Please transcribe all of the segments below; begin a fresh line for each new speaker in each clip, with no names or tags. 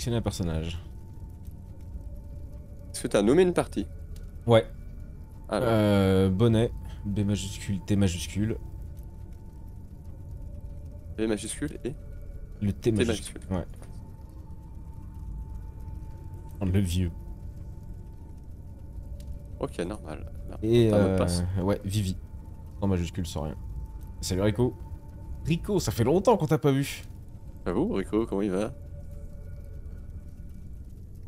Sélectionner un personnage.
Est-ce que t'as nommé une partie?
Ouais.
Alors,
Euh, bonnet. B majuscule, T majuscule.
B majuscule et
Le T
T
majuscule. Ouais. Le vieux.
Ok, normal.
Et euh,
passe.
ouais, Vivi. En majuscule, sans rien. Salut Rico. Rico, ça fait longtemps qu'on t'a pas vu.
À vous, Rico, comment il va?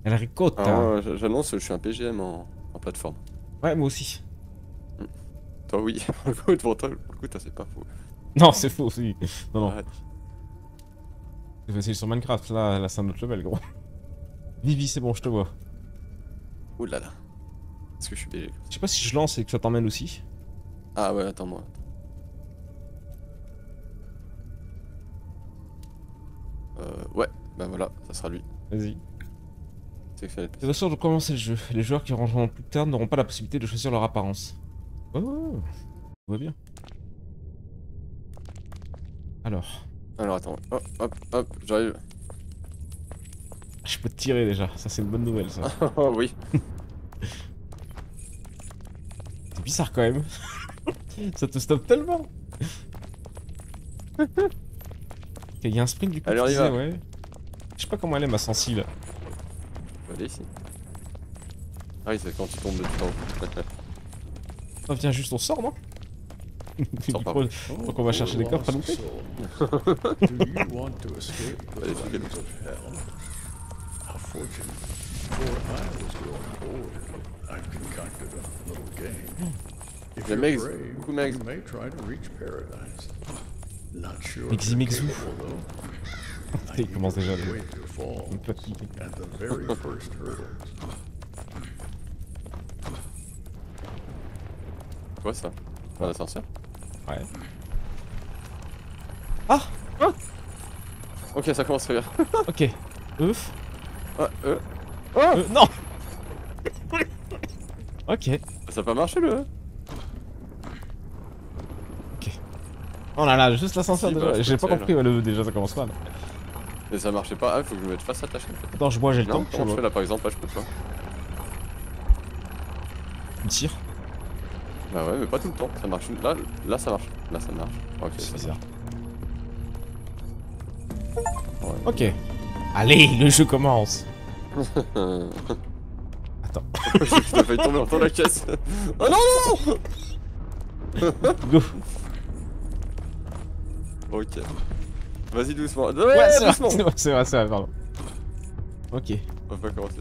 Elle Rico,
Ah, j- J'annonce, je suis un PGM en, en plateforme.
Ouais, moi aussi.
Toi, oui. Pour le toi, c'est pas faux.
Non, c'est faux aussi. Non, non.
Arrête.
C'est facile sur Minecraft, là, là c'est un autre level, gros. Vivi, c'est bon, je te vois.
Ouh là là. Est-ce que je suis BG
Je sais pas si je lance et que ça t'emmène aussi.
Ah ouais, attends-moi. Euh, ouais, bah voilà, ça sera lui.
Vas-y.
Le
C'est la sorte de commencer le jeu. Les joueurs qui rangeront plus tard n'auront pas la possibilité de choisir leur apparence. Oh, tout va bien. Alors,
Alors attends, hop, hop, hop, j'arrive.
je peux te tirer déjà. Ça, c'est une bonne nouvelle, ça.
Oh oui.
C'est bizarre quand même. ça te stoppe tellement. Il y a un sprint du coup.
Allez, on y va.
ouais. Je sais pas comment elle est ma sensi là.
Aller ici. Ah oui, c'est quand tu tombes de tout en haut.
Oh, viens juste on sort, non
Sors
Donc on va chercher les coffres à louper.
Do you want to escape the
Allez, fais Le beaucoup mec.
you may try to reach paradise. Not sure
Mexi,
if you're
Mexou. Il commence déjà le...
Wait to fall
Il me fatigue.
at the very first hurdles.
Quoi ça Un ascenseur
Ouais.
Ok, ça commence très bien.
Ok. Ouf.
Ah, euh,
Euh, non Ok.
ça a pas marché le hein
Oh là là, juste l'ascenseur
Si,
déjà.
bah,
J'ai pas compris, ouais, le déjà ça commence mal.
Mais ça marchait pas. Ah, faut que je me mette face à ta chaîne en.
Attends, je bois, j'ai le temps. Je
comment je fais là par exemple? Ah, je peux pas.
Il tire.
Bah ouais, mais pas tout le temps. Ça marche. Là, là ça marche. Là ça marche. Ok,
C'est
ça
bizarre.
Ouais.
Ok. Allez, le jeu commence. Attends.
J'ai failli tomber dans la caisse. Oh non,
Go.
non Ok. Vas-y doucement. Ouais,
Ouais, c'est vrai,
doucement.
c'est vrai, c'est vrai, pardon. Ok.
On va pas commencer.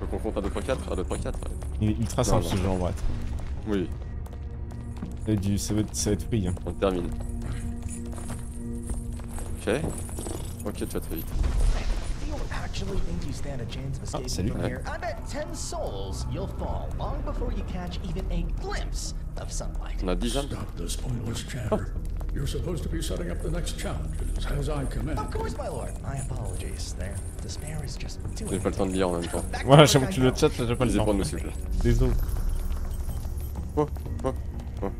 Faut qu'on compte 1, 2, 3, 4. 1, 2, 3, 4.
Il est ultra simple
non.
ce jeu en vrai.
Oui,
Ça va être du- ça va être, ça va être free, hein.
on termine. Ok. Ok, tu vas très vite.
You actually think you stand a chance of escaping
salut.
from here? I bet 10 souls you'll fall long before you catch even a glimpse of sunlight.
On a 10 âmes.
You're supposed to be setting up the next challenges as I command.
Of course, my lord. My apologies. Their despair is just too
J'ai pas le temps de lire en même temps.
Voilà, j'avoue que tu le chat, j'ai pas le temps.
prends-nous s'il.
Désolé.
Oh, oh, oh.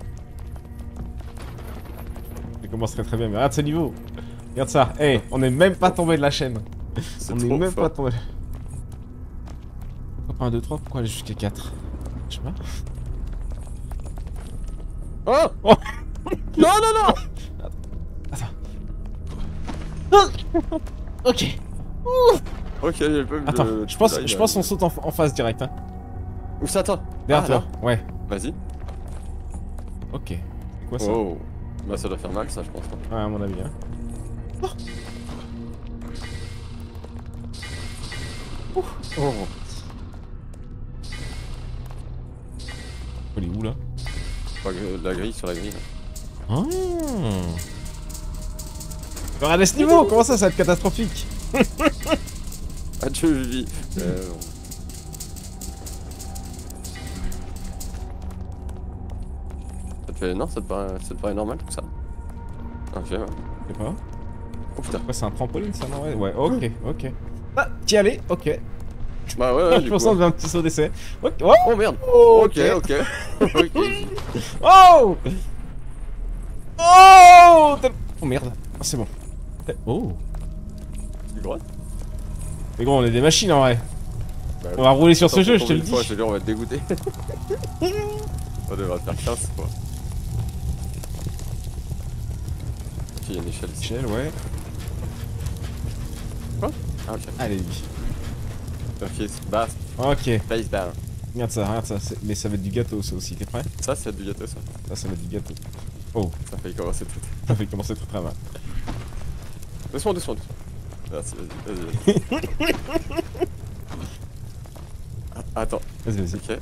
Il commence très très bien, mais regarde ce niveau. Regarde ça. Hey, on est même pas tombé de la chaîne. On est même
fort.
pas tombé. Pourquoi pas 1, 2, 3 Pourquoi aller jusqu'à 4 Je sais pas.
Oh
Oh
Non, non, non
Ok.
Ok, j'ai pas vu
Attends,
le-
je pense, je pense qu'on saute en, en face direct. Hein.
Où ça, toi
Derrière
Ah,
toi.
là.
Ouais.
Vas-y.
Ok. C'est quoi ça
Oh. Bah, ça doit faire mal, ça, je pense.
Ouais, à mon avis. Hein.
Oh.
Elle est où là?
La grille sur la grille. là.
Ah. Regardez ce niveau Comment ça, ça va être catastrophique
Adieu, Vivi. Euh, Ça te fait... Non, ça te paraît, ça te paraît normal tout ça Ok, ouais.
Je sais pas.
Oh putain.
Ouais, c'est un trampoline ça, non Ouais, ouais, ok, ok. Ah, t'y allais Ok.
Bah ouais, ouais,
je
du
pense qu'on un petit saut d'essai. Ok. Oh,
Oh merde
Oh,
Ok, ok. ok.
Oh Oh Oh merde. Ah, c'est bon. Oh
Tu droite
Mais gros, on est des machines en vrai.
Bah,
On va rouler sur ce jeu, je te le dis.
fois, je te jure, on va te dégoûter. on devrait faire 15 fois. Ok, il y a une échelle ici.
Michel, ouais.
Ah, ok.
Allez, lui.
Ok, basse,
Ok, regarde ça, regarde ça. c'est- Mais ça va être du gâteau, ça aussi. T'es prêt?
Ça, c'est du gâteau, ça.
Ça, ça va être du gâteau.
Ça fait commencer tout.
Ça fait commencer très très mal.
Doucement, doucement, doucement. Merci, vas-y, vas-y. Ah, Attends,
Vas-y, vas-y.
ok.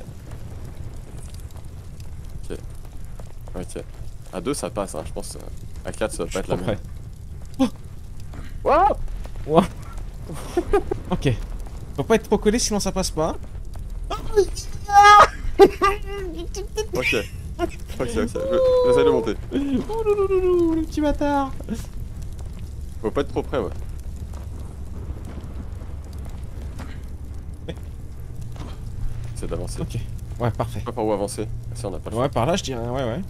Ok. Ok. À 2, ça passe, hein, je pense. euh, À 4, ça va pas être la même.
prêt.
Wow
Ok. Faut pas être trop collé sinon ça passe pas.
Ok. Je- j'essaie de monter.
Oh loulouloulou, le petit bâtard.
Faut pas être trop près, ouais. C'est d'avancer.
Ok. Ouais, parfait.
Pas par où avancer. On pas le
Ouais, par là, je dirais. Ouais, ouais.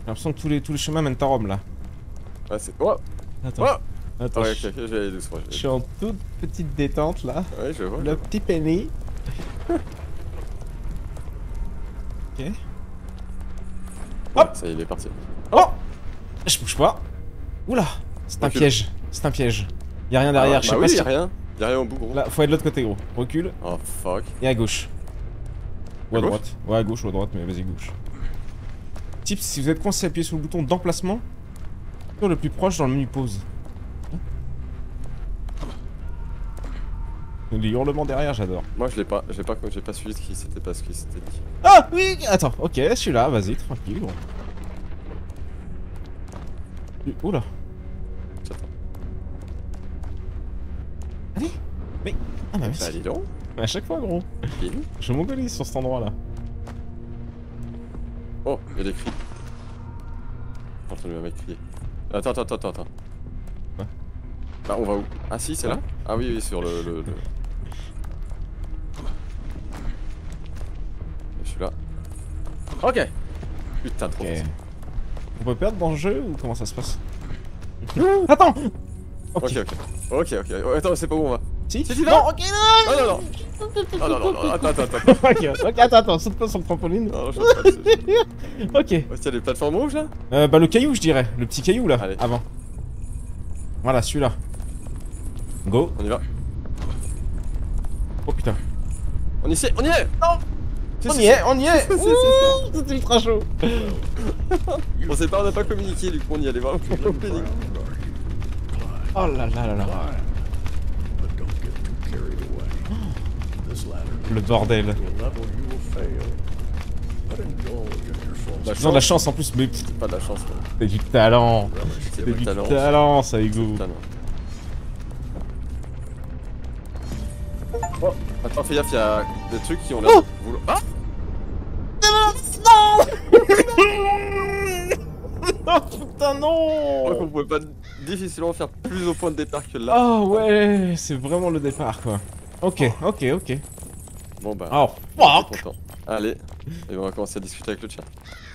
J'ai l'impression que tous les, tous les chemins mènent à Rome là.
Ouais, c'est. Oh
Attends.
Oh
Attends.
Ouais,
je-
je doucement.
Suis en toute petite détente là.
Ouais, je vois.
Le petit penny. ok.
Hop Ça y est, il est parti.
Oh Je bouge pas. Oula C'est un piège. C'est un piège. Y'a rien derrière,
Ah,
je sais
bah
pas
oui,
si.
y'a rien. Y'a rien au bout, gros.
Là, faut aller de l'autre côté, gros. Recule
Oh fuck.
et à gauche. Ou
À
droite. Ouais, à gauche ou à droite, mais vas-y, gauche. Tips, si vous êtes coincé, appuyez sur le bouton d'emplacement. Sur le plus proche dans le menu pause. Les hurlements derrière, j'adore.
Moi, je l'ai pas. J'ai pas, j'ai pas suivi ce qui c'était pas ce qui s'était dit.
Ah oui Attends, ok, celui-là, vas-y, tranquille, gros. Oula.
J'attends.
Allez Mais... Ah bah.
Bah, dis donc.
À chaque fois, gros. Je mongolise sur cet endroit-là.
Oh, y'a des cris. J'ai entendu un mec crier. Attends, attends, attends, attends. Bah, on va où? Ah, si, c'est là? Ah, oui, oui, sur le. le, le- Ok Putain, trop.
On peut perdre dans le jeu ou comment ça se passe Attends
Ok, ok. Ok, ok. Attends, c'est pas où on va.
Si
Si, si,
Non,
non.
ok, non
Oh non, non Oh non, non, non, attends, attends, attends.
Ok, ok, attends, attends, saute pas sur le trampoline.
Non, je pas. c'est-
Ok.
Oh, tiens, les plateformes rouges là
Euh, bah le caillou, je dirais. Le petit caillou, là,
Allez.
avant. Voilà, celui-là. Go.
On y va.
Oh putain.
On y est, on y est Non
On y est, on y est C'est ultra chaud
On sait pas, on n'a pas communiqué, du coup on y allait vraiment.
Oh là là là là.
Climb, but don't get too carried away. This ladder
Le bordel.
La
Ils ont de la chance en plus, mais
C'est pas de la chance, quoi.
c'est du talent.
C'est du
du
talent.
talent, ça, Hugo.
Oh, attends, fais gaffe, y'a des trucs qui ont l'air. Ah
Oh putain,
Je crois
non
qu'on pouvait pas difficilement faire plus au point de départ que là.
Oh ouais, c'est vraiment le départ, quoi. Ok, ok, ok.
Bon bah,
Oh fuck
content. Allez, et on va commencer à discuter avec le chat.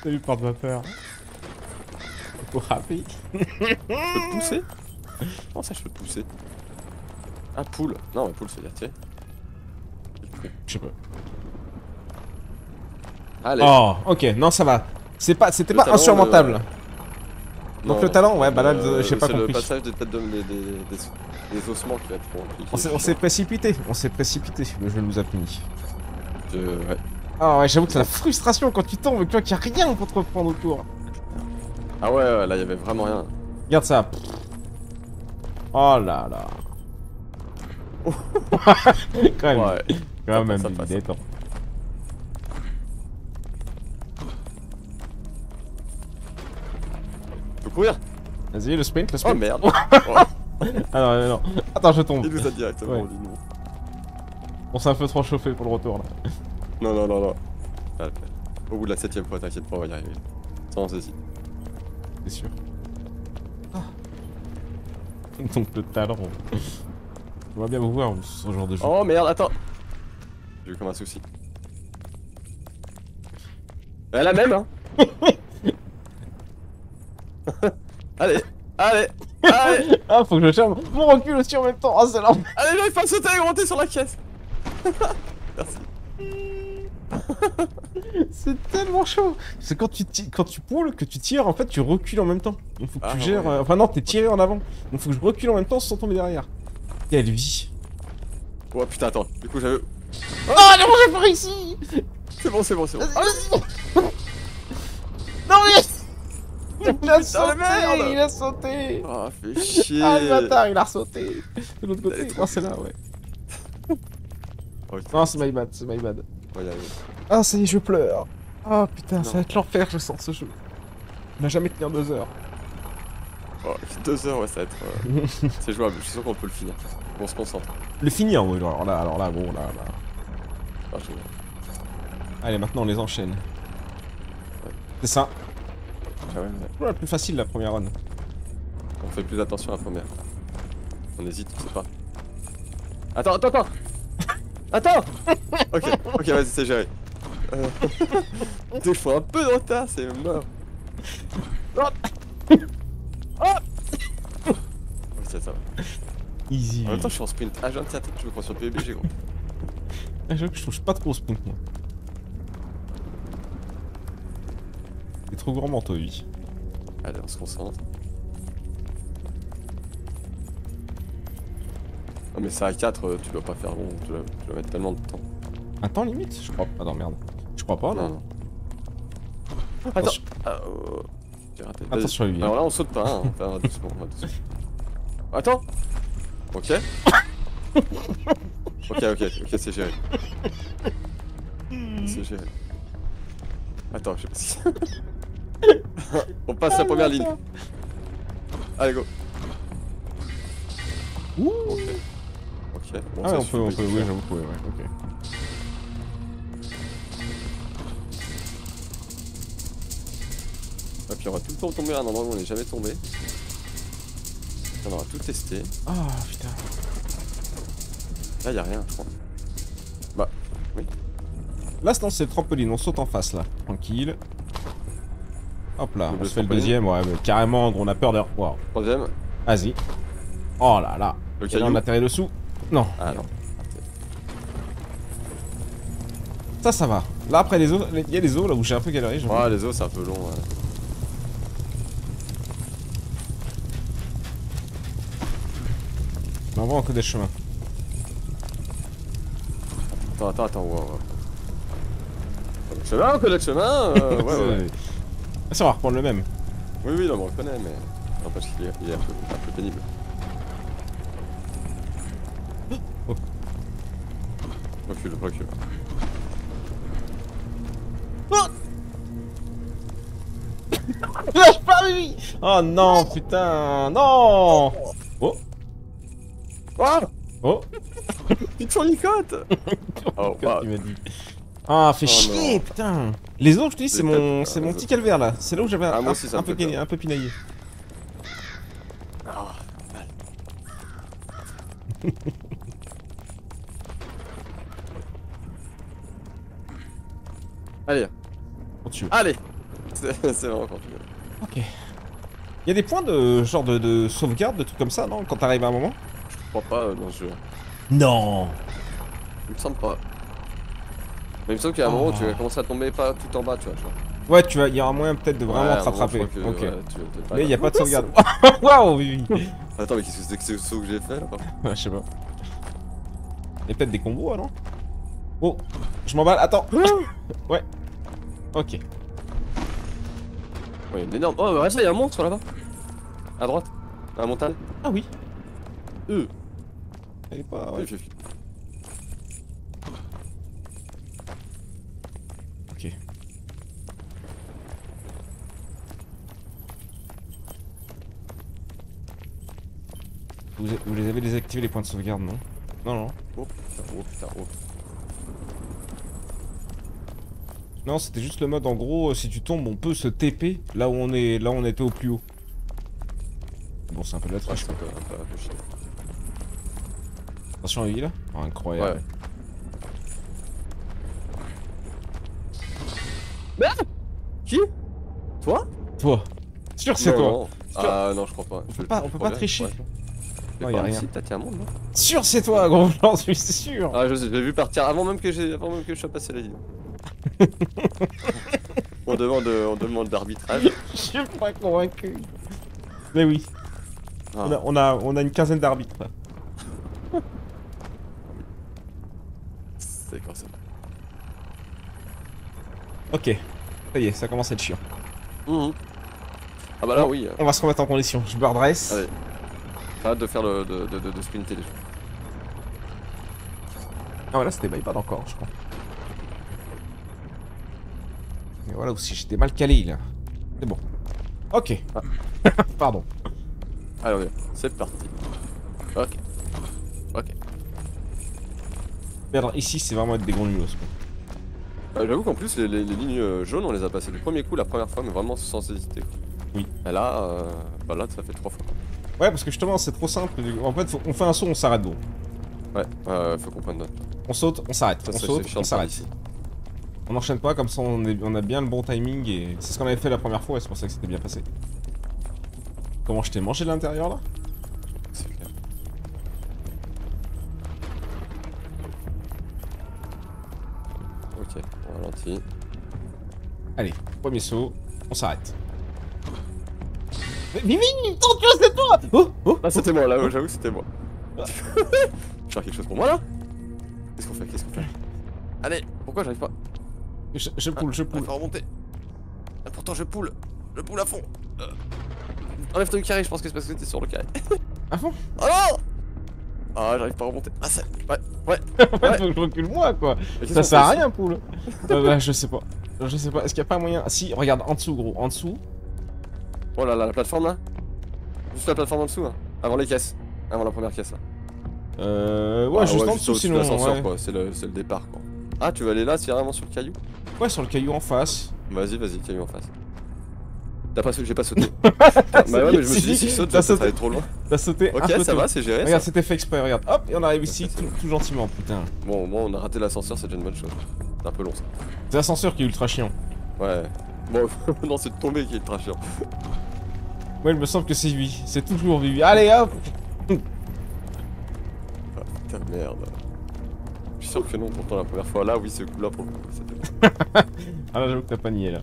Salut, porte vapeur. Pour happy.
Je peux te pousser? Comment ça je peux te pousser? Ah, poule Non, mais poule c'est dire, tiens.
Je sais pas.
Allez
Oh, ok, non, ça va. C'est pas, c'était pas
talent,
insurmontable.
le-
Donc
Non,
le talent, ouais, bah là,
Euh,
j'ai pas
C'est le
compris.
passage des têtes de... des, des, des, des ossements qui va être compliqué.
On s'est- on s'est précipité, on s'est précipité. Le jeu nous a punis.
Je- ouais.
Ah ouais, j'avoue que c'est la frustration quand tu tombes et que tu vois qu'il y a rien pour te reprendre autour.
Ah ouais, ouais, là il y avait vraiment rien.
Regarde ça. Oh là là. quand même,
Ouais.
quand
ça
même,
ça. Courir
Vas-y, le sprint, le
Oh
sprint.
merde
Ah non, non, non. Attends, je tombe.
Il nous a directement
Ouais.
dit non.
On s'est un peu trop chauffé pour le retour là.
Non, non, non, non. Au bout de la septième fois, t'inquiète pas, on va y arriver. Sans souci.
C'est sûr. Ah. Donc le talent. On va bien vous voir ce genre de jeu.
Oh merde, attends J'ai eu comme un souci. Elle la même, hein Allez, allez Allez,
Ah, faut que je cherche mon recul aussi en même temps. Ah, c'est là.
allez, j'arrive pas à sauter et monter sur la caisse. Merci.
C'est tellement chaud. C'est quand tu quand tu poules que tu tires, en fait, tu recules en même temps. Donc faut que
Ah,
tu gères.
ouais.
euh, Enfin non, t'es tiré en avant. Donc faut que je recule en même temps sans tomber derrière. Quelle vie.
Oh putain, attends. Du coup, j'avais.
Oh, non, j'ai par ici.
C'est bon, c'est bon, c'est bon.
Non mais. Il a sauté,
merde.
il a sauté.
Ah, fais chier.
Ah le bâtard, il a sauté. De l'autre côté. Non, c'est là, ouais.
Oh.
Non, c'est my bad, c'est my bad.
On.
Ah, ça y est, je pleure. Ah putain, ça va être l'enfer, je sens ce jeu. Il va jamais tenir deux heures.
Oh, deux heures, ouais, ça va être. euh, c'est jouable, je suis sûr qu'on peut le finir. On se concentre.
Le finir, oui, alors là, alors là, bon, là, là.
Ah,
Allez, maintenant on les enchaîne. C'est ça.
Ah ouais, ouais.
C'est la plus facile la première run.
On fait plus attention à la première. On hésite, on sait pas. Attends, attends, attends Attends Ok, ok, vas-y, c'est géré. Euh... Je fais un peu de retard, c'est mort. Oh Oh Ok, ça va.
Easy.
En même temps, je suis en sprint. Ah, j'ai un je me crois sur le PUBG, gros.
Ah, J'avoue que je touche pas trop au sprint moi. T'es trop gourmand toi, lui.
Allez, on se concentre. Non, mais ça à 4, euh, tu dois pas faire long, tu dois, tu dois mettre tellement de temps.
Un temps limite Je crois. Attends, merde. Je crois pas, non.
Non, non. Attends. Ah, euh, J'ai raté.
Attention lui.
Alors là, on saute pas, hein. doucement. Attends Ok. ok, ok, ok, c'est géré. C'est géré. Attends, je sais pas si. on passe la première ligne. Allez, go.
Ouh.
Ok. Ok. Bon,
Ah
ça
on peut, on peut, oui, j'avoue, que ouais, ok.
Et puis on va tout le temps tomber à un endroit où on n'est jamais tombé. On aura tout testé.
Ah putain.
Là, y a rien, je crois. Bah,
Là, non, c'est le trampoline, on saute en face là. Tranquille. Hop là, on se fait le deuxième, ouais, mais carrément, on a peur de. Waouh.
troisième,
Vas-y. Oh là là.
le
Et là, on atterrit dessous. Non,
Ah non.
ça, ça va. Là, après les eaux, il y a les eaux là où j'ai un peu galéré.
Ouais, les os, c'est un peu long. ouais.
Mais on voit encore des chemins.
Attends, attends, attends. Le chemin, on connaît le chemin euh, Ouais, ouais.
Ah, ça va reprendre le même.
Oui, oui, là, on le connaît, mais. N'empêche qu'il est, il est un, peu, un peu pénible.
Oh.
Recule, recule.
Lâche pas, oui Oh non, putain, non Oh,
Ah
oh
Pique son licote Oh,
Qu'est-ce
bah,
qu'il m'a dit Ah, fait
Oh
chier,
non.
putain Les autres, je te dis, c'est mon, c'est mon petit calvaire là. C'est là où j'avais
Ah,
un,
ça
un peu un peu pinaillé.
Ah, Allez,
veux.
allez C'est vraiment veux.
Ok. Il y a des points de genre de, de sauvegarde, de trucs comme ça, non Quand t'arrives à un moment?
Je crois pas euh, dans ce jeu.
Non
Il me semble pas. Mais il me semble qu'il y a un moment où tu vas
Oh.
commencer à tomber pas tout en bas, tu vois. tu vois.
Ouais, tu vas, il y aura moyen peut-être de vraiment
Ouais,
te
un
rattraper.
que,
ok.
ouais, tu vas
Mais il n'y a pas de sauvegarde. Waouh, oui, oui.
Attends, mais qu'est-ce que c'est que ce saut que j'ai fait là
Ouais, je sais pas. Il y a peut-être des combos, non Oh, je m'emballe, attends. ouais. Ok.
Ouais, il y a une énorme. Oh, reste là, il y a un monstre là-bas. À droite. À la montagne.
Ah oui.
Euh.
Elle est pas.
Ouais.
Ouais. Ok. Vous, vous les avez désactivés les points de sauvegarde, non? Non, non.
Oh putain, oh putain, oh.
Non, c'était juste le mode en gros, euh, si tu tombes, on peut se TP là où on est, là où on était au plus haut. Bon, c'est un peu de la triche.
c'est un peu, un peu, un peu chiant.
Attention à lui là. Oh, incroyable.
Ouais. Qui? Toi?
Toi, sûr que c'est toi.
Ah non, je crois pas.
On peut pas, on peut pas tricher. Non, y a rien.
T'as un monde, non
Sûr, c'est toi, gros, j'en suis sûr.
Ah, je l'ai vu partir avant même que j'ai, avant même que je sois passé la ligne. on demande, on demande d'arbitrage.
Je suis pas convaincu. Mais oui,
Ah.
on, a, on, a, on a une quinzaine d'arbitres.
C'est quoi ça
Ok, ça y est, ça commence à être chiant.
Mhm. Ah bah là, oui. euh,
On va se remettre en condition. Je me redresse.
Allez. Arrête de faire le, de, de, de, de sprinter.
Ah voilà, c'était bypad encore, je crois. Et voilà aussi, j'étais mal calé là. C'est bon. Ok. Pardon.
Allez, on y va. c'est parti. Ok. Ok.
Perdre ici, c'est vraiment être des gros nulos.
Euh, J'avoue qu'en plus, les, les- les lignes euh, jaunes, on les a passées du premier coup, la première fois, mais vraiment sans hésiter.
Oui.
Et là, euh, bah là, ça fait trois fois.
Ouais, parce que justement, c'est trop simple. En fait, faut- on fait un saut, on s'arrête bon.
Ouais, euh, faut qu'on prenne note.
On saute, on s'arrête. On saute, on s'arrête. On n'enchaîne pas, comme ça on, est- on a bien le bon timing et c'est ce qu'on avait fait la première fois et c'est pour ça que c'était bien passé. Comment je t'ai mangé de l'intérieur là?
C'est clair. Ok, on ralentit.
Allez, premier saut, on s'arrête. Mais Mimi, ton Dieu, c'est toi Oh, oh,
Ah, c'était moi là, ouais, j'avoue c'était moi. Je faire quelque chose pour moi là Qu'est-ce qu'on fait Qu'est-ce qu'on fait Allez, pourquoi j'arrive pas
Je, je poule, je
Il
poule.
faut remonter. Ah, pourtant, je poule. Je poule à fond. Euh. Enlève-toi du carré, je pense que c'est parce que t'es sur le carré.
À fond
Oh non Ah, j'arrive pas à remonter. Ah, ça. Ouais, ouais.
En fait,
Ouais.
faut que je recule moi quoi. Ça sert à rien, poule. Euh, bah, je sais pas. Je sais pas. Est-ce qu'il y a pas moyen? Ah, Si, regarde, en dessous, gros. En dessous.
Oh là là, la plateforme là Juste la plateforme en dessous, hein. Avant les caisses. Avant la première caisse là.
Euh. Ouais,
Ah
juste en
juste
dessous sinon.
l'ascenseur,
Ouais.
quoi. C'est le, le départ quoi. Ah, tu vas aller là, c'est vraiment sur le caillou?
Ouais, sur le caillou en face.
Vas-y, vas-y, caillou en face. T'as pas sauté, j'ai pas sauté. bah ouais, mais je me suis dit, si je saute, ça être trop loin.
T'as sauté.
Ok, ça va, c'est géré.
Regarde, c'était fait exprès, regarde. Hop, et on arrive ici tout, tout gentiment, putain.
Bon, au moins on a raté l'ascenseur, c'est déjà une bonne chose. C'est un peu long ça.
C'est l'ascenseur qui est ultra chiant.
Ouais. Bon, non, c'est de tomber qui est ultra chiant.
Ouais, il me semble que c'est lui. C'est toujours lui. Allez, hop
Ah, putain, merde. Je suis sûr que non, pourtant la première fois là, oui, ce coup là pour c'était.
Ah là, j'avoue que t'as pas nié là.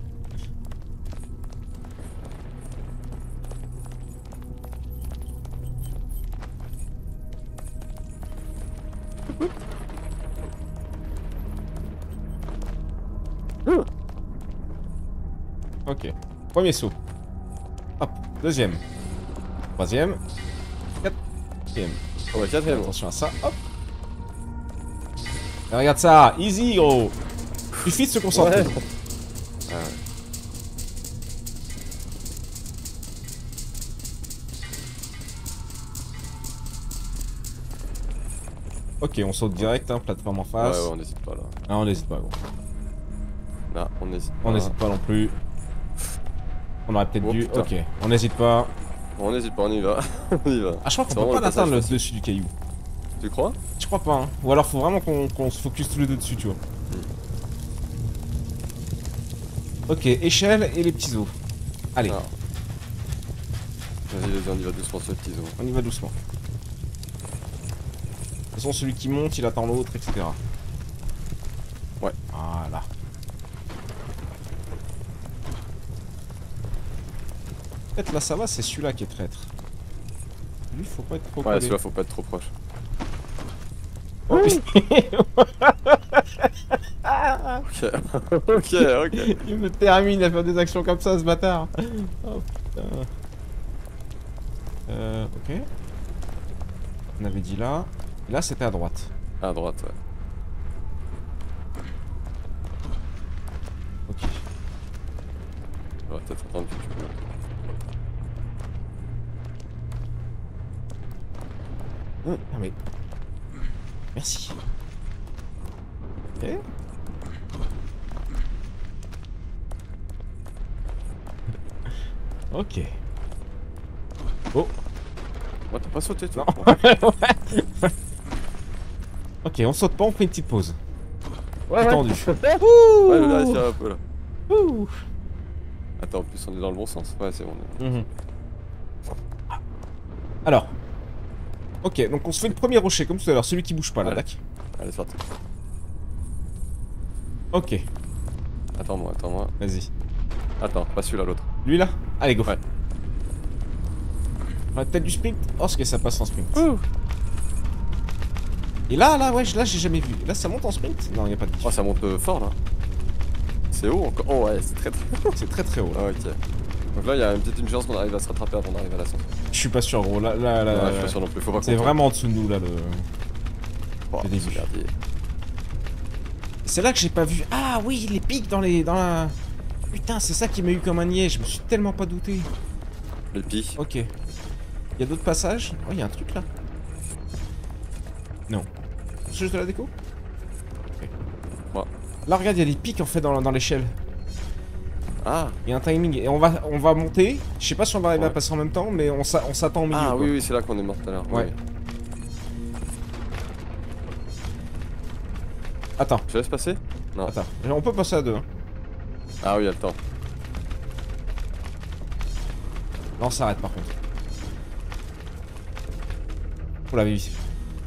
Ok. Premier saut. Hop. Deuxième. Troisième. Quatrième.
Oh, bah, quatrième.
Attention à ça. Hop. Et regarde ça. Easy, gros. Suffit de se concentrer.
Ouais. Ah ouais.
Ok, on saute direct, hein, plateforme en
Ouais,
face.
ouais, on n'hésite pas là.
Ah, on n'hésite pas, gros.
Là, on n'hésite pas.
On n'hésite pas non plus. On aurait peut-être
Oh,
dû.
putain.
Ok, on n'hésite pas.
On n'hésite pas, on y va. on y va.
Ah, je crois qu'on peut pas l'atteindre le dessus du caillou.
Tu crois?
Je crois pas, hein. Ou alors faut vraiment qu'on se focus tous les deux dessus, tu vois. Ok, échelle et les petits os. Allez,
Ah. Vas-y, vas-y, on y va doucement sur le petit zoo.
on y va doucement. De toute façon, celui qui monte, il attend l'autre, etc.
Ouais.
Voilà. Peut-être là, ça va, c'est celui-là qui est traître. Lui, faut pas être trop
Ouais, celui-là, faut pas être trop proche.
Oh,
Ok, ok, ok.
Il me termine à faire des actions comme ça, ce bâtard. Oh putain. Euh, ok. On avait dit là. Et là, c'était à droite.
À droite, ouais.
Ok.
On va peut-être attendre que tu peux.
Ah, mais. Merci. Ok. Ok. Oh.
Ouais, t'as pas sauté, toi
ok, on saute pas, on fait une petite pause.
Ouais, ouais.
Tendu.
Ouais, respirer un peu là.
Ouh.
Attends, en plus, on est dans le bon sens. Ouais, c'est bon.
Mhm. Alors. Ok, donc on se fait le premier rocher, comme tout à l'heure, celui qui bouge pas là,
Allez.
tac.
Allez, c'est parti.
Ok,
Attends-moi, attends-moi.
vas-y.
Attends, pas celui-là, l'autre.
Lui là? Allez, go.
Ouais.
On a peut-être du sprint? Oh, ce que ça passe en sprint. Et là, là, ouais, là, j'ai jamais vu. Là, ça monte en sprint? Non, y a pas de
Oh, ça monte euh, fort là. C'est haut encore. Oh, ouais, c'est très très haut.
C'est très très haut. là.
Ah, ok. Donc là, il y a peut-être une chance qu'on arrive à se rattraper avant d'arriver à l'ascension.
Je suis pas sûr, gros. Là, là, là.
Ouais, je suis pas sûr non plus, faut pas
C'est vraiment en dessous de nous, là, le.
Oh.
C'est là que j'ai pas vu. Ah oui, les pics dans les. dans la. Putain, c'est ça qui m'a eu comme un niais. Je me suis tellement pas douté.
Les pics.
Ok. Il y a d'autres passages? Oh, il y a un truc là. Non. C'est juste de la déco? Ok.
Ouais.
Là, regarde, il y a des pics en fait dans, dans l'échelle.
Ah,
Il y a un timing. Et on va, on va monter. Je sais pas si on va arriver à passer en même temps, mais on s'a- on s'attend au milieu.
ah
quoi.
oui, oui, c'est là qu'on est mort tout à l'heure.
Ouais. Attends,
Je laisse passer? Non.
attends. On peut passer à deux. hein.
Ah oui, il y a le temps.
Là, on s'arrête par contre. Oula, oui.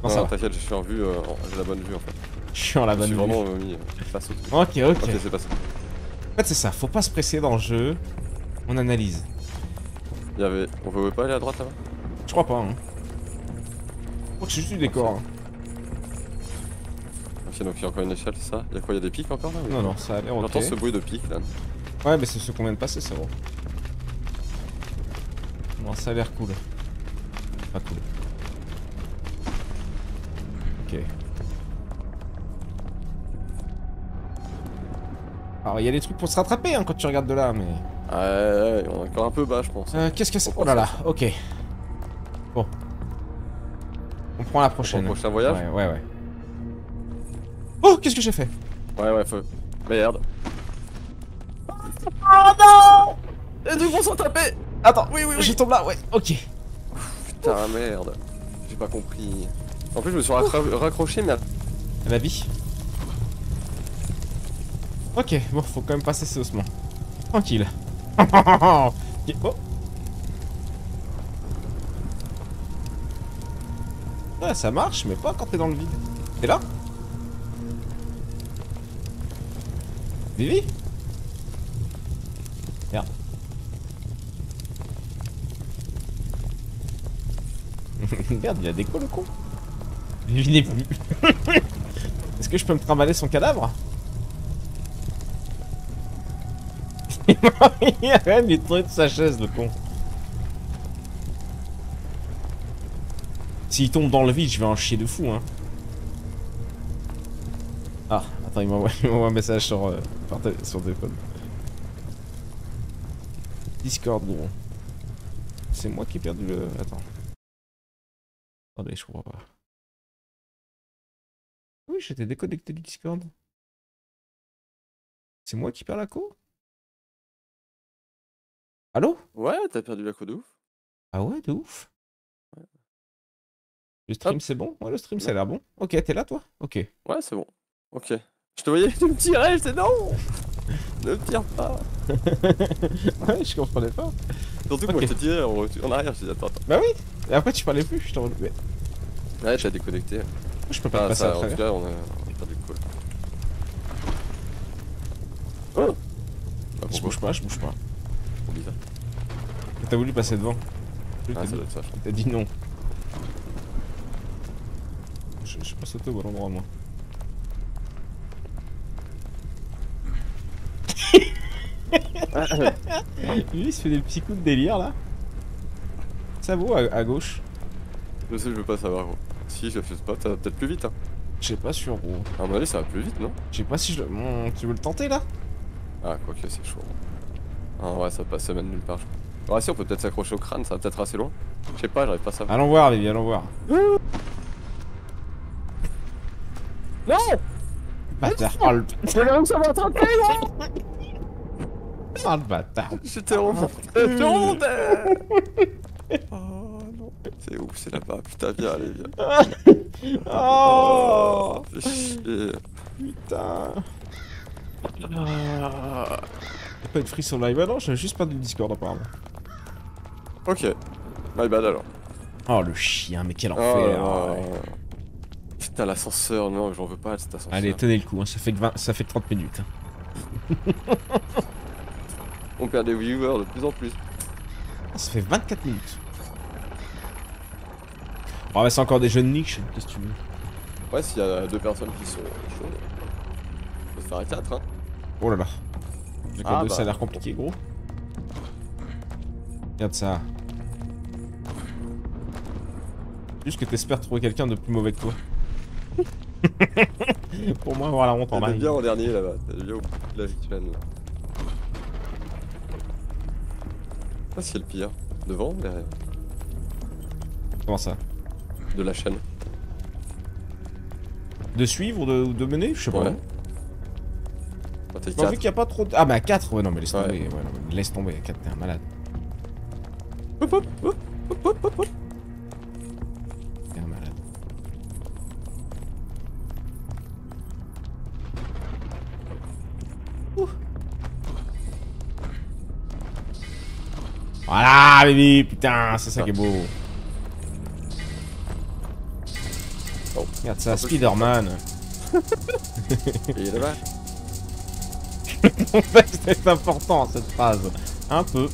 Non, ça
non,
va.
t'inquiète, je suis en vue, euh, j'ai la bonne vue en fait.
Je suis en la
je
bonne
suis
vue.
vraiment mis face au truc.
Ok, ok.
Ok, c'est passé.
En fait, c'est ça. Faut pas se presser dans le jeu. On analyse.
Il y avait. On pouvait pas aller à droite là-bas
Je crois pas. Hein. Je crois que c'est juste du décor. hein.
Ok, donc il y a encore une échelle, c'est ça Il y a quoi Il y a des pics encore là
Non, non, ça a l'air ok.
J'entends ce bruit de pic là.
Ouais, mais c'est ce qu'on vient de passer, c'est bon. Bon, ça a l'air cool. Pas cool. Ok. Alors, il y a des trucs pour se rattraper hein, quand tu regardes de là, mais.
Ouais, ouais, on est encore un peu bas, je pense.
Euh, Qu'est-ce que c'est? Oh là là, ok. Bon. On prend la
Pour
prochaine.
le prochain voyage
Ouais, ouais, ouais. Oh, qu'est-ce que j'ai fait?
Ouais, ouais, faut. Merde.
Oh non
Les deux vont s'en taper
Attends, oui, oui, oui. Je tombe là, ouais, ok.
Putain, merde. J'ai pas compris. En plus, je me suis raccro- raccroché, mais.
La vie. Ok, bon, faut quand même passer ces ossements. Tranquille. Oh. Ouais, ça marche, mais pas quand t'es dans le vide. T'es là? Vivi? Merde. Merde, il a des le con. Vivi n'est plus. Est-ce que je peux me trimballer son cadavre? Il a il est tombé de sa chaise, le con. S'il tombe dans le vide, je vais en chier de fou, hein. Ah, attends, il m'envoie un message sur, euh, sur téléphone. Discord, gros. C'est moi qui ai perdu le... Attends. Attendez, je comprends pas. Oui, j'étais déconnecté du Discord. C'est moi qui perds la co? Allô?
Ouais, t'as perdu la code de ouf.
Ah ouais, de ouf. Le stream c'est bon? Ouais, le stream ça a l'air bon. Ok, t'es là toi? Ok.
Ouais, c'est bon. Ok. Je te voyais, tu me tirais, c'est non Ne me tire pas
ouais, je comprenais pas.
Surtout que moi je te tirais en, en arrière, je dis attends, attends.
Bah oui Et après tu parlais plus, je t'en mais
Ouais, t'as déconnecté.
je peux pas te
Ah,
passer
ça,
à
en tout cas, on a, on a perdu le call. Oh Bah,
Je bouge pas, je bouge pas.
Trop bizarre.
T'as voulu passer devant.
Ah, ça
dit-
ça.
T'as dit non. Je, je suis pas sauté au bon endroit moi. Lui il se fait des petits coups de délire là. Ça vaut à, à gauche.
Je sais, je veux pas savoir, gros. Si, je fais pas, ça va peut-être plus vite, hein.
Je sais pas sûr gros.
À mon avis, ça va plus vite, non?
Je sais pas si je... Hmm, tu veux le tenter là?
Ah, quoique, c'est chaud. Ah, ouais, ça passe même nulle part, je crois. Ouais, si, on peut peut-être s'accrocher au crâne, ça va peut-être assez loin. Je sais pas, j'arrive pas à savoir.
Allons voir Vivi, allons voir.
Non
Bâtard. Oh le,
C'est là où ça va attraper, non
oh, le bâtard.
J'étais remonté J'étais remonté Oh non C'est ouf, c'est là-bas. Putain, viens, allez, viens.
Oh
Fais chier.
Putain. Y'a pas de free sur live? Ah non, j'avais juste pas du Discord apparemment.
Ok. My bad alors.
Oh le chien, mais quel
Oh
enfer. ouais.
Putain, l'ascenseur, non, j'en veux pas de cet ascenseur.
Allez, tenez le coup, hein, ça, fait que 20 ça fait 30 minutes. hein.
On perd des viewers de plus en plus.
Ah, Ça fait 24 minutes. Bon, bah, c'est encore des jeunes niches, qu'est-ce que tu veux?
Ouais, s'il y a deux personnes qui sont chaudes, on peut se faire à 4, hein.
Oh là là.
Ah, bah.
ça a l'air compliqué, gros. Regarde ça. Juste que t'espères trouver quelqu'un de plus mauvais que toi. Pour moi, avoir la honte en
T'es
live.
bien en dernier là-bas, t'es bien au bout de la là. Ah, c'est le pire. Devant ou derrière
Comment ça?
De la chaîne.
De suivre ou de, mener? Je sais pas.
Ouais.
Bah, vu
4.
qu'il n'y a pas trop de... Ah bah 4, ouais non mais laisse
Ouais.
tomber, ouais, non, mais laisse tomber, 4 t'es un malade.
Hop hop hop hop hop hop
un malade. Ouh. Voilà baby, putain, c'est ça qui est beau.
Oh.
Regarde ça, Spider-Man.
Là-bas.
En fait, c'est important cette phrase. Un peu.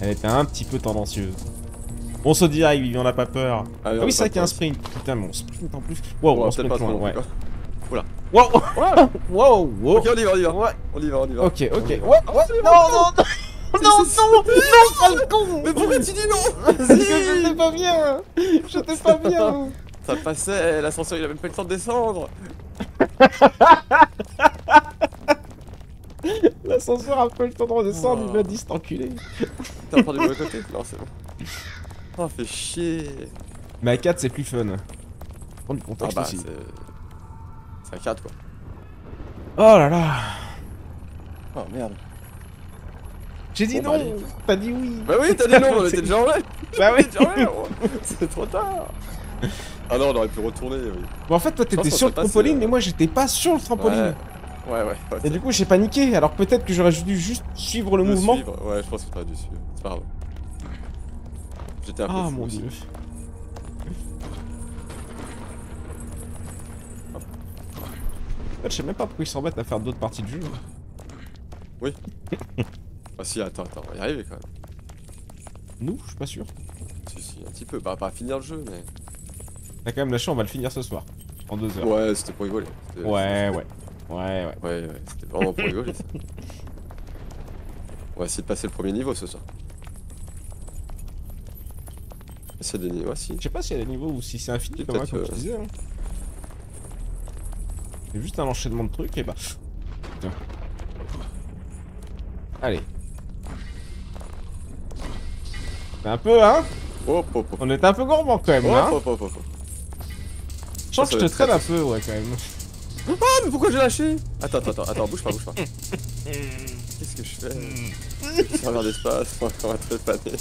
Elle était un petit peu tendancieuse. On se direct, Vivian n'a pas peur.
Ah,
Ah oui,
a
c'est vrai qu'il y a un sprint. Putain, mais on sprint en plus. Wow,
On
sprint loin, ouais.
quoi.
Wow, wow, wow,
Ok, on y va, on y va.
Ouais.
On y va, on y va.
Ok, ok.
C'est
non,
bon,
non, non, non, non, non, con
Mais pourquoi tu dis non
Parce que j'étais pas bien J'étais pas bien
Ça passait, l'ascenseur il a même pas le temps de descendre.
L'ascenseur a pas eu le temps de redescendre,
Oh.
il m'a dit cet enculé.
T'es en train du mauvais côté Non, c'est bon. Oh, fait chier.
Mais à 4, c'est plus fun. Prends du
Ah
contexte
bah,
aussi.
c'est. C'est un 4 quoi.
Oh là là
Oh merde.
J'ai dit
Bon, bah,
non. T'as dit oui
Bah oui, t'as dit non, on était déjà en vrai.
Bah oui.
C'est trop tard. Ah non, on aurait pu retourner, oui.
Bon, en fait, toi, t'étais sur le trampoline,
euh,
mais moi, j'étais pas sur le trampoline.
Ouais. Ouais, ouais. ouais,
Et du coup, j'ai paniqué. Alors peut-être que j'aurais dû juste suivre le
Le
mouvement.
suivre. Ouais, je pense que t'aurais dû suivre. C'est pas grave. J'étais un peu
Ah
fou
mon
aussi.
dieu. En fait, je sais même pas pourquoi ils s'en mettent à faire d'autres parties de jeu.
Ah si, attends, attends, on va y arriver quand même.
Nous, je suis pas sûr.
Si, si, un petit peu. Bah, pas finir le jeu, mais.
T'as quand même lâché, on va le finir ce soir. En deux heures.
Ouais, c'était pour rigoler.
Ouais, ouais. Ouais, ouais.
Ouais, ouais, c'était vraiment pour rigoler ça. On va essayer de passer le premier niveau ce soir. C'est des niveaux, si.
Je sais pas s'il y a des niveaux ou si c'est infini comme,
peut-être,
comme
euh,
tu disais. Hein. C'est juste un enchaînement de trucs et bah. Allez. C'est un peu, hein
Hop, hop, hop.
On était un peu gourmand quand même, là. hein.
Hop, hop, hop, hop.
Je sens
ça
que je te traîne un peu, ouais, quand même.
Ah, mais pourquoi j'ai lâché? Attends, attends, attends, attends, bouge pas, bouge pas. Qu'est-ce que je fais? Serveur d'espace, on va te paner.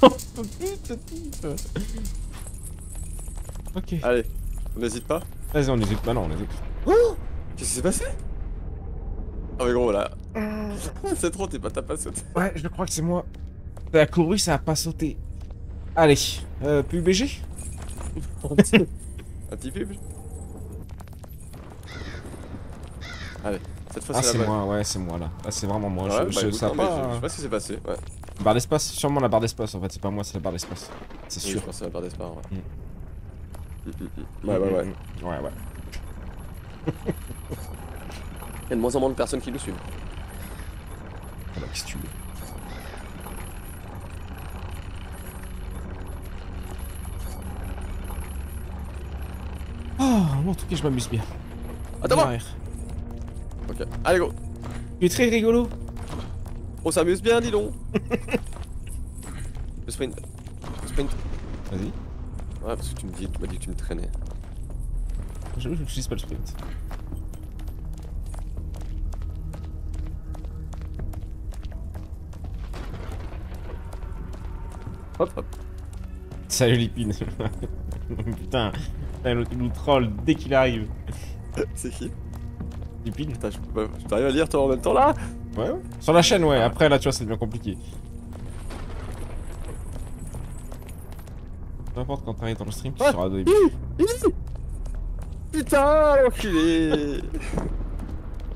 J'en peux plus de ce type. Ok.
Allez, on n'hésite pas.
Vas-y, on hésite. Bah non, on hésite.
Qu'est-ce qui s'est passé? Ah mais gros là. C'est trop, t'es pas, t'as pas sauté.
Ouais, je crois que c'est moi. A couru, ça a pas sauté. Allez, euh, plus BG
Un petit pub Allez, cette fois
Ah,
c'est
moi, ouais, c'est moi là. Ah, c'est vraiment moi.
Ouais,
je,
bah,
je-
écoute,
ça a
non, mais je,
pas.
je sais pas ce qui s'est passé. Ouais.
Barre d'espace, sûrement la barre d'espace en fait, c'est pas moi, c'est la barre d'espace. C'est
Oui,
sûr.
je pense c'est la barre d'espace. Ouais.
Mm.
Mm, mm. Ouais, ouais, ouais.
Ouais, ouais.
Il y a de moins en moins de personnes qui nous suivent.
Ah bah, qu'est-ce que tu veux? Oh, en tout cas, je m'amuse bien.
Attends-moi Allez go
Tu es très rigolo.
On s'amuse bien, dis donc Le sprint. Le sprint.
Vas-y.
Ouais, parce que tu me dis, tu m'as dit que tu me traînais.
Je n'utilise pas le sprint.
Hop, hop.
Salut Lipine. Putain, l'autre il nous troll dès qu'il arrive.
C'est qui? Putain, je peux pas- à lire toi en même temps là
Ouais, ouais. Sur la chaîne, ouais. Après, là, tu vois, ça devient compliqué. importe quand t'arrives dans le stream, tu
Ouais.
seras de...
Putain, l'enculé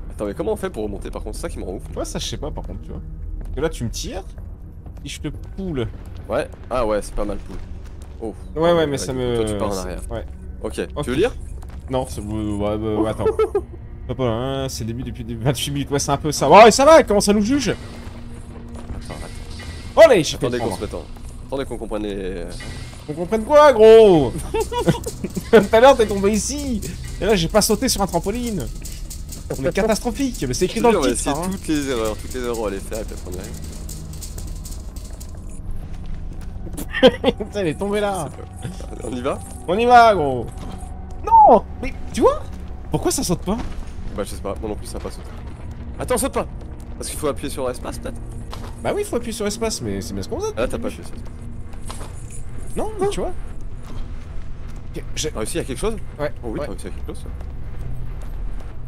Attends, mais comment on fait pour remonter par contre? C'est ça qui me rend ouf.
Ouais, ça je sais pas par contre, tu vois. Parce que là, tu me tires, et je te poule.
Ouais, ah ouais, c'est pas mal cool. Oh.
Ouais, ouais, mais ça
du
me...
Toi, tu pars en arrière.
Ouais.
Ok,
Ok.
tu veux lire?
Non, c'est... Ouais, ouais, ouais, ouais, attends. Hop, hein, c'est le début depuis 28 minutes, ouais, c'est un peu ça. Ouais, ça va, comment ça nous juge? Oh, fait
Attendez qu'on se mette en... Attendez qu'on comprenne les...
On comprenne quoi, gros? Tout à l'heure, t'es tombé ici. Et là, j'ai pas sauté sur un trampoline. On est catastrophique, mais c'est écrit dans le titre, ça, hein.
toutes les erreurs, toutes les erreurs on va les faire et puis après on y arrive.
Putain, elle est tombée là.
On y va?
On y va, gros. Non Mais, tu vois? Pourquoi ça saute pas?
Bah je sais pas, moi non plus ça a pas sauté. Attends, saute pas Parce qu'il faut appuyer sur espace peut-être
Bah oui, faut appuyer sur espace, mais c'est bien ce qu'on faisait.
Ah là t'as pas appuyé sur espace.
Non, mais tu vois Ok, j'ai-
T'as réussi à quelque chose?
Ouais,
Oh oui,
ouais.
t'as réussi à quelque chose.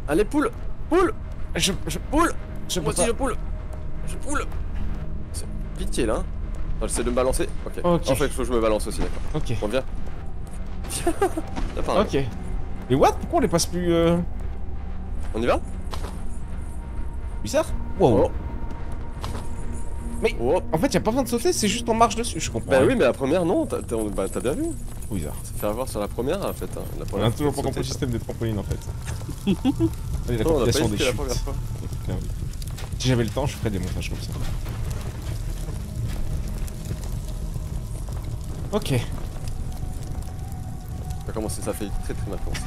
Allez, poule Poule
Je, je,
Poule
je
Moi
peux
aussi je poule Je poule C'est pitié là. hein. J'essaie de me balancer. Ok. En fait, il faut que je me balance aussi, d'accord.
Ok,
par là.
ok. Mais what? Pourquoi on les passe plus... Euh...
On y va?
Bizarre Wow
Oh.
Mais-
Oh.
En fait, y a pas besoin de sauter, c'est juste on marche dessus, je comprends.
Bah oui, mais la première, non, t'as bah, t'as bien vu.
Bizarre.
Ça fait avoir sur la première, en fait. hein. La
On
première
a toujours
fois,
pas compris le système des trampolines en fait. Allez, la
ça. Non, on a pas
compilation des
hésité la
chutes.
première fois.
Putain, oui. Si j'avais le temps, je ferais des montages comme ça. Ok.
Ça a commencé, ça fait très très mal commencé.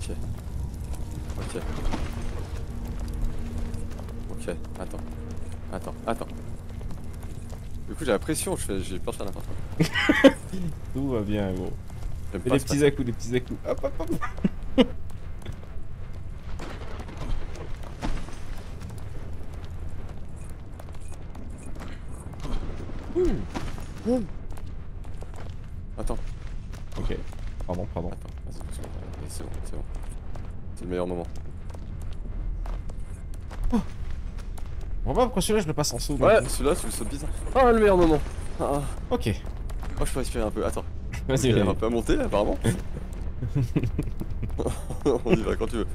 ok. Ok. Ok, attends. Attends, attends. Du coup j'ai la pression, j'ai peur de faire n'importe quoi.
Tout va bien, gros. Des petits à coups, des petits à coups. Hop, hop, hop.
Attends,
Ok. Pardon, pardon.
attends, vas-y, c'est bon, c'est bon. C'est le meilleur moment.
Je comprends pas pourquoi celui-là je le passe en saut.
Ouais, celui-là, tu le sautes bizarre. Ah, le meilleur moment. Ah.
Ok.
Oh, je peux respirer un peu, attends.
Vas-y,
Il
vas-y.
un peu à monter, apparemment. On y va quand tu veux.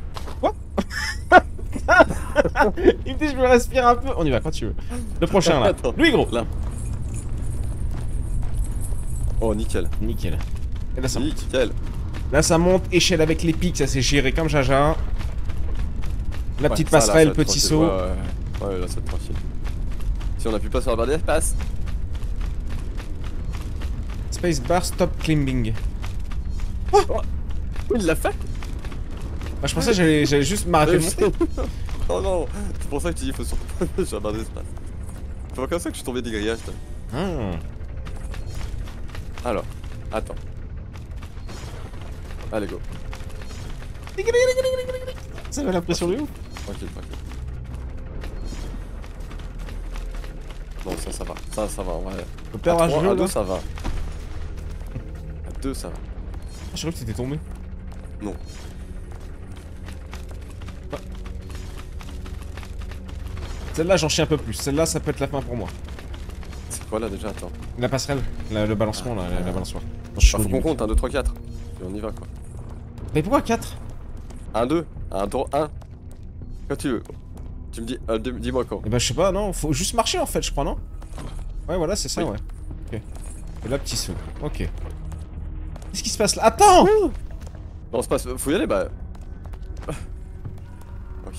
Il me dit je me respire un peu. On y va quand tu veux. Le prochain là.
Attends.
Lui gros.
Là. Oh, nickel.
Nickel. Et là ça,
Nickel.
Là ça monte, échelle avec les pics, ça c'est géré comme Jaja. La
Ouais,
petite
ça,
passerelle, petit saut.
Ouais, ouais, ouais, là, être tranquille. Si on appuie pas sur la barre d'espace.
Space bar stop climbing.
Il l'a fait
Bah, je pensais que j'allais j'allais juste m'arrêter de monter.
Oh non C'est pour ça que tu dis faut sur, sur la barre d'espace. C'est pas comme ça que je suis tombé des grillages. toi.
Hmm.
Alors, attends. Allez, go.
Ça avait l'impression de ouf.
Tranquille, tranquille. Non, ça, ça va. Ça, ça va, en vrai.
Le perdre
à
un
3,
jeu
à
là.
2, ça va. À 2, ça va.
Je crois que t'étais tombé.
Non.
Celle-là j'en chie un peu plus. Celle-là ça peut être la fin pour moi.
C'est quoi là déjà Attends?
La passerelle, la- le balancement là, la, la balançoire.
Bah, faut qu'on compte, 1, 2, 3, 4. Et on y va quoi.
Mais pourquoi 4
1, 2, 1, 3, 1. Quand tu veux. Tu me dis, euh, dis- dis-moi quand.
Eh bah je sais pas, non, faut juste marcher en fait, je crois, non Ouais, voilà, c'est ça,
Oui.
ouais. Ok. Et là, petit saut. Ok. Qu'est-ce qui se passe là? Attends
Non, c'est pas. Faut y aller, bah. ok.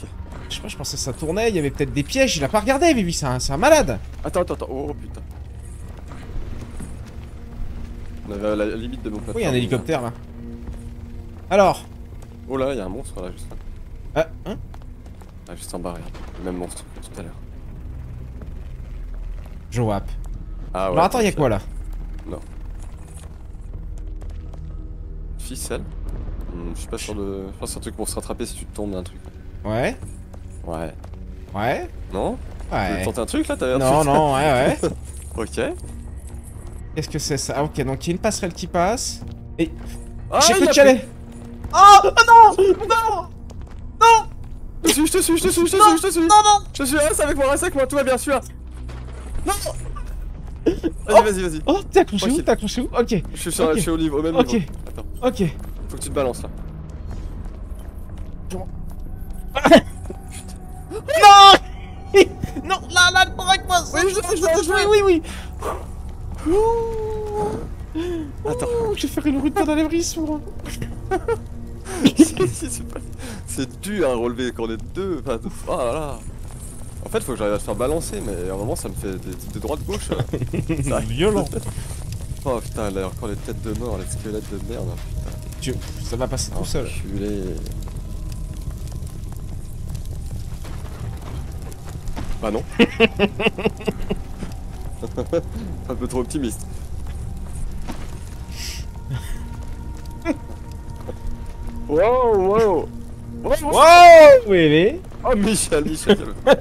Je sais pas, je pensais que ça tournait, il y avait peut-être des pièges, il a pas regardé, Vivi, c'est un, c'est un malade
Attends, attends, attends. Oh putain. On avait à la limite de nos plateformes.
Oui, il y a un hélicoptère là. Alors
Oh là, il y a un monstre là, juste là.
Ah, hein
Ah, juste en bas, regarde. Le même monstre que tout à l'heure.
Joap.
Ah ouais.
Alors attends, il y a
ok.
quoi là
Ficelle Hmm, Je suis pas sûr de. Je pense que c'est un truc pour se rattraper si tu tombes d'un truc.
Ouais
Ouais.
Ouais
Non Tu veux
Ouais.
tenter un truc là T'avais
Non, non, ouais, ouais.
Ok.
Qu'est-ce que c'est ça? Ah, Ok, donc il y a une passerelle qui passe. Et.
Ah,
J'ai
il
plus chalet Oh non Non Non
Je te suis, je te suis, je te suis, je te suis, je te suis.
Non, non
Je te suis, reste avec moi, reste avec moi, tout va bien, suis là. Vas-y, vas-y, vas-y.
Oh, t'es accroché où. T'es accroché où? Ok,
Je suis, sur, je suis au, niveau, au même
Ok.
niveau. Attends,
ok.
faut que tu te balances là.
Non Non, là, là, le braque pas
Oui, je je je.
Oui, oui, oui
Attends.
Ouh, J'ai fait une route dans
C'est pas- C'est dur à relever quand on est deux. Enfin, oh là là. En fait, faut que j'arrive à te faire balancer, mais à un moment ça me fait des, de droite-gauche.
C'est violent
Oh putain, là encore les têtes de mort, les squelettes de merde. Putain.
Tu- Ça va passer tout seul.
Enculé. Bah non. Un peu trop optimiste. Wow, wow. Wow, wow.
Oui,
Oh Michel, Michel.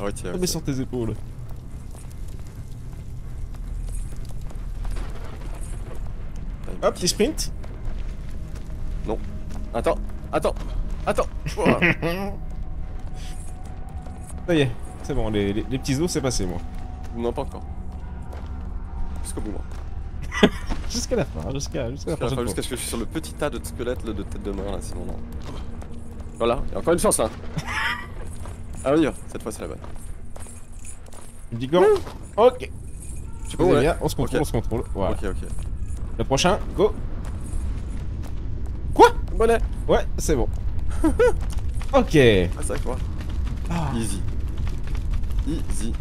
Ah ouais, tiens.
Mets sur tes épaules. Hop, petit sprint.
Attends, attends, attends. Ouah.
Ça y est, c'est bon, les, les- les petits os, c'est passé, moi.
non, pas encore. Jusqu'au bout, moi.
Jusqu'à la fin, jusqu'à la
fin, jusqu'à ce que je suis sur le petit tas de squelettes là, de têtes de mort là, sinon non. Voilà, et encore une chance là. Ah oui, cette fois c'est la bonne.
Tu me dis go Ok. Allez
ouais.
bien, on se contrôle,
Ok.
on se contrôle. Voilà.
Ok, ok.
Le prochain, go Quoi?
Bonnet
Ouais, c'est bon. ok.
Ah, ça quoi
Ah,
Easy. Easy.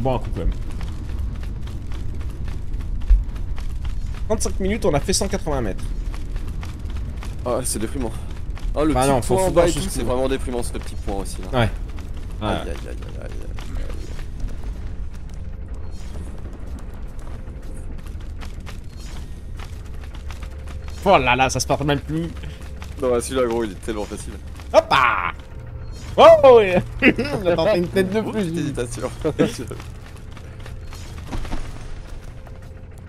bon un coup quand même. 35 minutes, on a fait 180 mètres.
Ah, c'est déprimant. Ah, le
Bah
petit
non,
point en bas et
jusqu'au
tout, c'est vraiment déprimant ce petit point aussi là.
Ouais.
Aïe aïe aïe aïe aïe.
Oh là là, ça se part même plus.
Non, ouais, celui-là gros, il est tellement facile.
Hop ah Oh On a tenté une tête de plus.
Hésitation.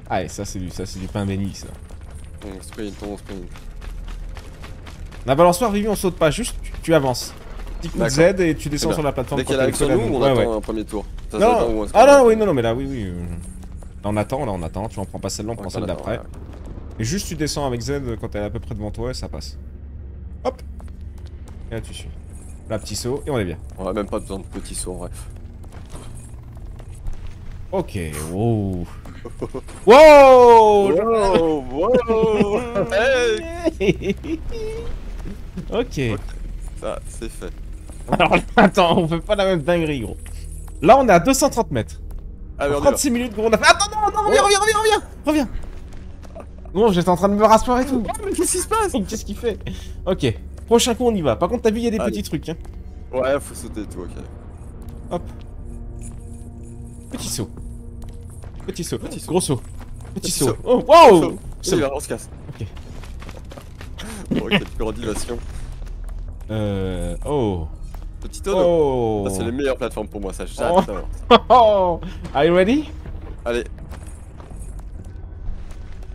Ah, et ça c'est du, ça c'est du pain béni ça.
on sprint, on sprint.
La balançoire, Vivi, on saute pas, juste tu, tu avances. Petit coup de Z et tu descends
bien.
sur la plateforme.
Dès sur nous, on
Ouais,
attend
ouais.
un premier tour. Ça, ça dépend où
Non,
on
ah non, oui, non, non, mais là, oui, oui. Là, on attend, là, on attend. Tu en prends pas celle-là, on prend celle d'après.
ouais.
Et juste, tu descends avec Z quand elle est à peu près devant toi et ça passe. Hop Et là, tu suis. Là, petit saut, et on est bien.
On a même pas besoin de petits sauts en vrai.
Ok, wow. Wow
Wow, wow Hey
Ok.
Ça, c'est fait.
Alors là, attends, on fait pas la même dinguerie, gros. Là, on est à 230 mètres.
Allez, on y va.
36 minutes, gros, on a fait... Attends, non, non, reviens, reviens, reviens, reviens Reviens Bon, j'étais en train de me rasseoir et tout.
Oh, mais qu'est-ce qui se passe?
Qu'est-ce qu'il fait? Ok, prochain coup, on y va. Par contre, t'as vu, il y a des
Allez.
petits trucs, hein.
Ouais, faut sauter et tout, ok.
Hop. Petit saut. Petit saut.
Petit saut.
Gros saut. Petit, saut. Oh, wow. C'est
On y
bon.
on se casse.
Ok.
Bon, quelle coordination.
Euh... Oh.
Petit tonneau.
Oh.
C'est les meilleures plateformes pour moi, ça,
Oh.
j'adore.
Oh. Are you ready?
Allez,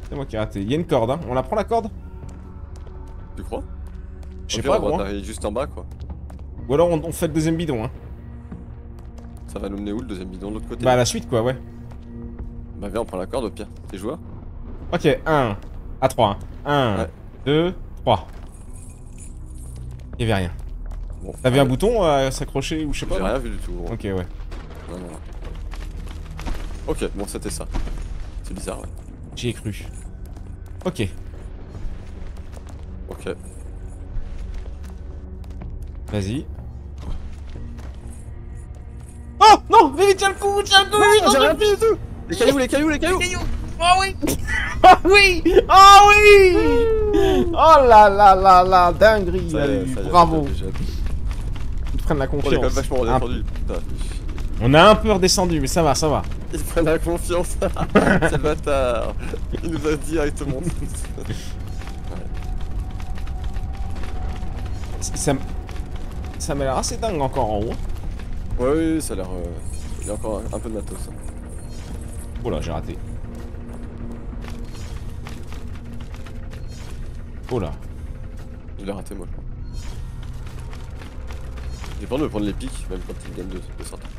C'est moi qui ai raté. Il y a une corde, hein. On la prend la corde?
Tu crois?
Je sais pas, gros. hein.
juste en bas, quoi.
Ou alors on, on fait le deuxième bidon, hein.
Ça va nous mener où le deuxième bidon de l'autre côté?
Bah, à la suite, quoi, ouais.
Bah, viens, on prend la corde au pire. T'es joueur
Ok, 1. À 3. 1,
Ouais.
2, 3. Y'avait rien.
Bon.
T'avais un bouton à s'accrocher ou je sais pas
J'ai rien vu du tout, gros.
Ok, ouais.
Non, non, non. Ok, bon, c'était ça. C'est bizarre, ouais.
J'y ai cru. Ok.
Ok.
Vas-y. Oh non Vivi, tiens le coup, tiens le coup
j'ai
tiens
rien
le
vu du tout Les cailloux, les cailloux, les cailloux
Oh oui Oh oui Oh oui Oh là là là là Dinguerie
Ça ça
Bravo Ils prennent la
On est quand même
confiance.
vachement redescendu.
On a un peu redescendu, mais ça va, ça va.
Ils prennent la confiance. C'est le bâtard. Il nous a directement.
Ça, ça m'a l'air assez dingue encore en haut.
ouais, oui, ça a l'air. euh, Il y a encore un, un peu de matos. hein.
Oh là, j'ai raté. Oh là.
Je l'ai raté, moi. J'ai peur de me prendre les pics, même quand ils viennent de, de sortir.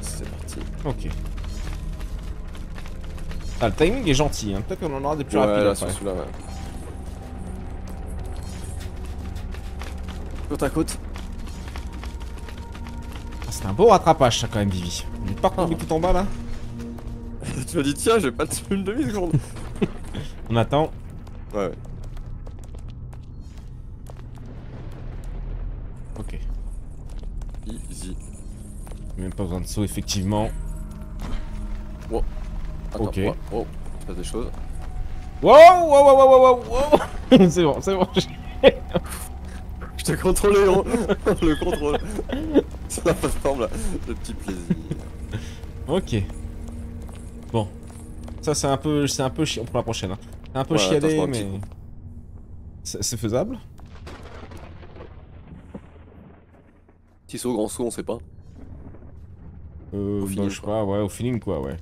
C'est parti.
Ok. Ah, le timing est gentil, hein. peut-être qu'on en aura des plus
ouais,
rapides
là,
après.
sur ouais. Côte à côte.
C'est un beau rattrapage ça quand même, Vivi. On est pas retombé
Ah.
tout en bas là
tu m'as dit, tiens, j'ai pas de une demi-seconde.
On attend.
ouais, ouais.
Ok.
Easy.
Même pas besoin de saut, effectivement.
Attends,
Ok.
Oh, se passe des choses.
Wow, wow, wow, wow, wow, wow. C'est bon, c'est bon.
Je t'ai contrôlé, gros. le contrôle. C'est la plateforme là. Le petit plaisir.
Ok. Bon. Ça c'est un peu, c'est un peu chiant pour la prochaine. hein. C'est un peu
Ouais,
mais c'est faisable.
Petit saut, grand saut, on sait pas.
Euh,
Au
bah, je sais pas, ouais, au feeling quoi, ouais.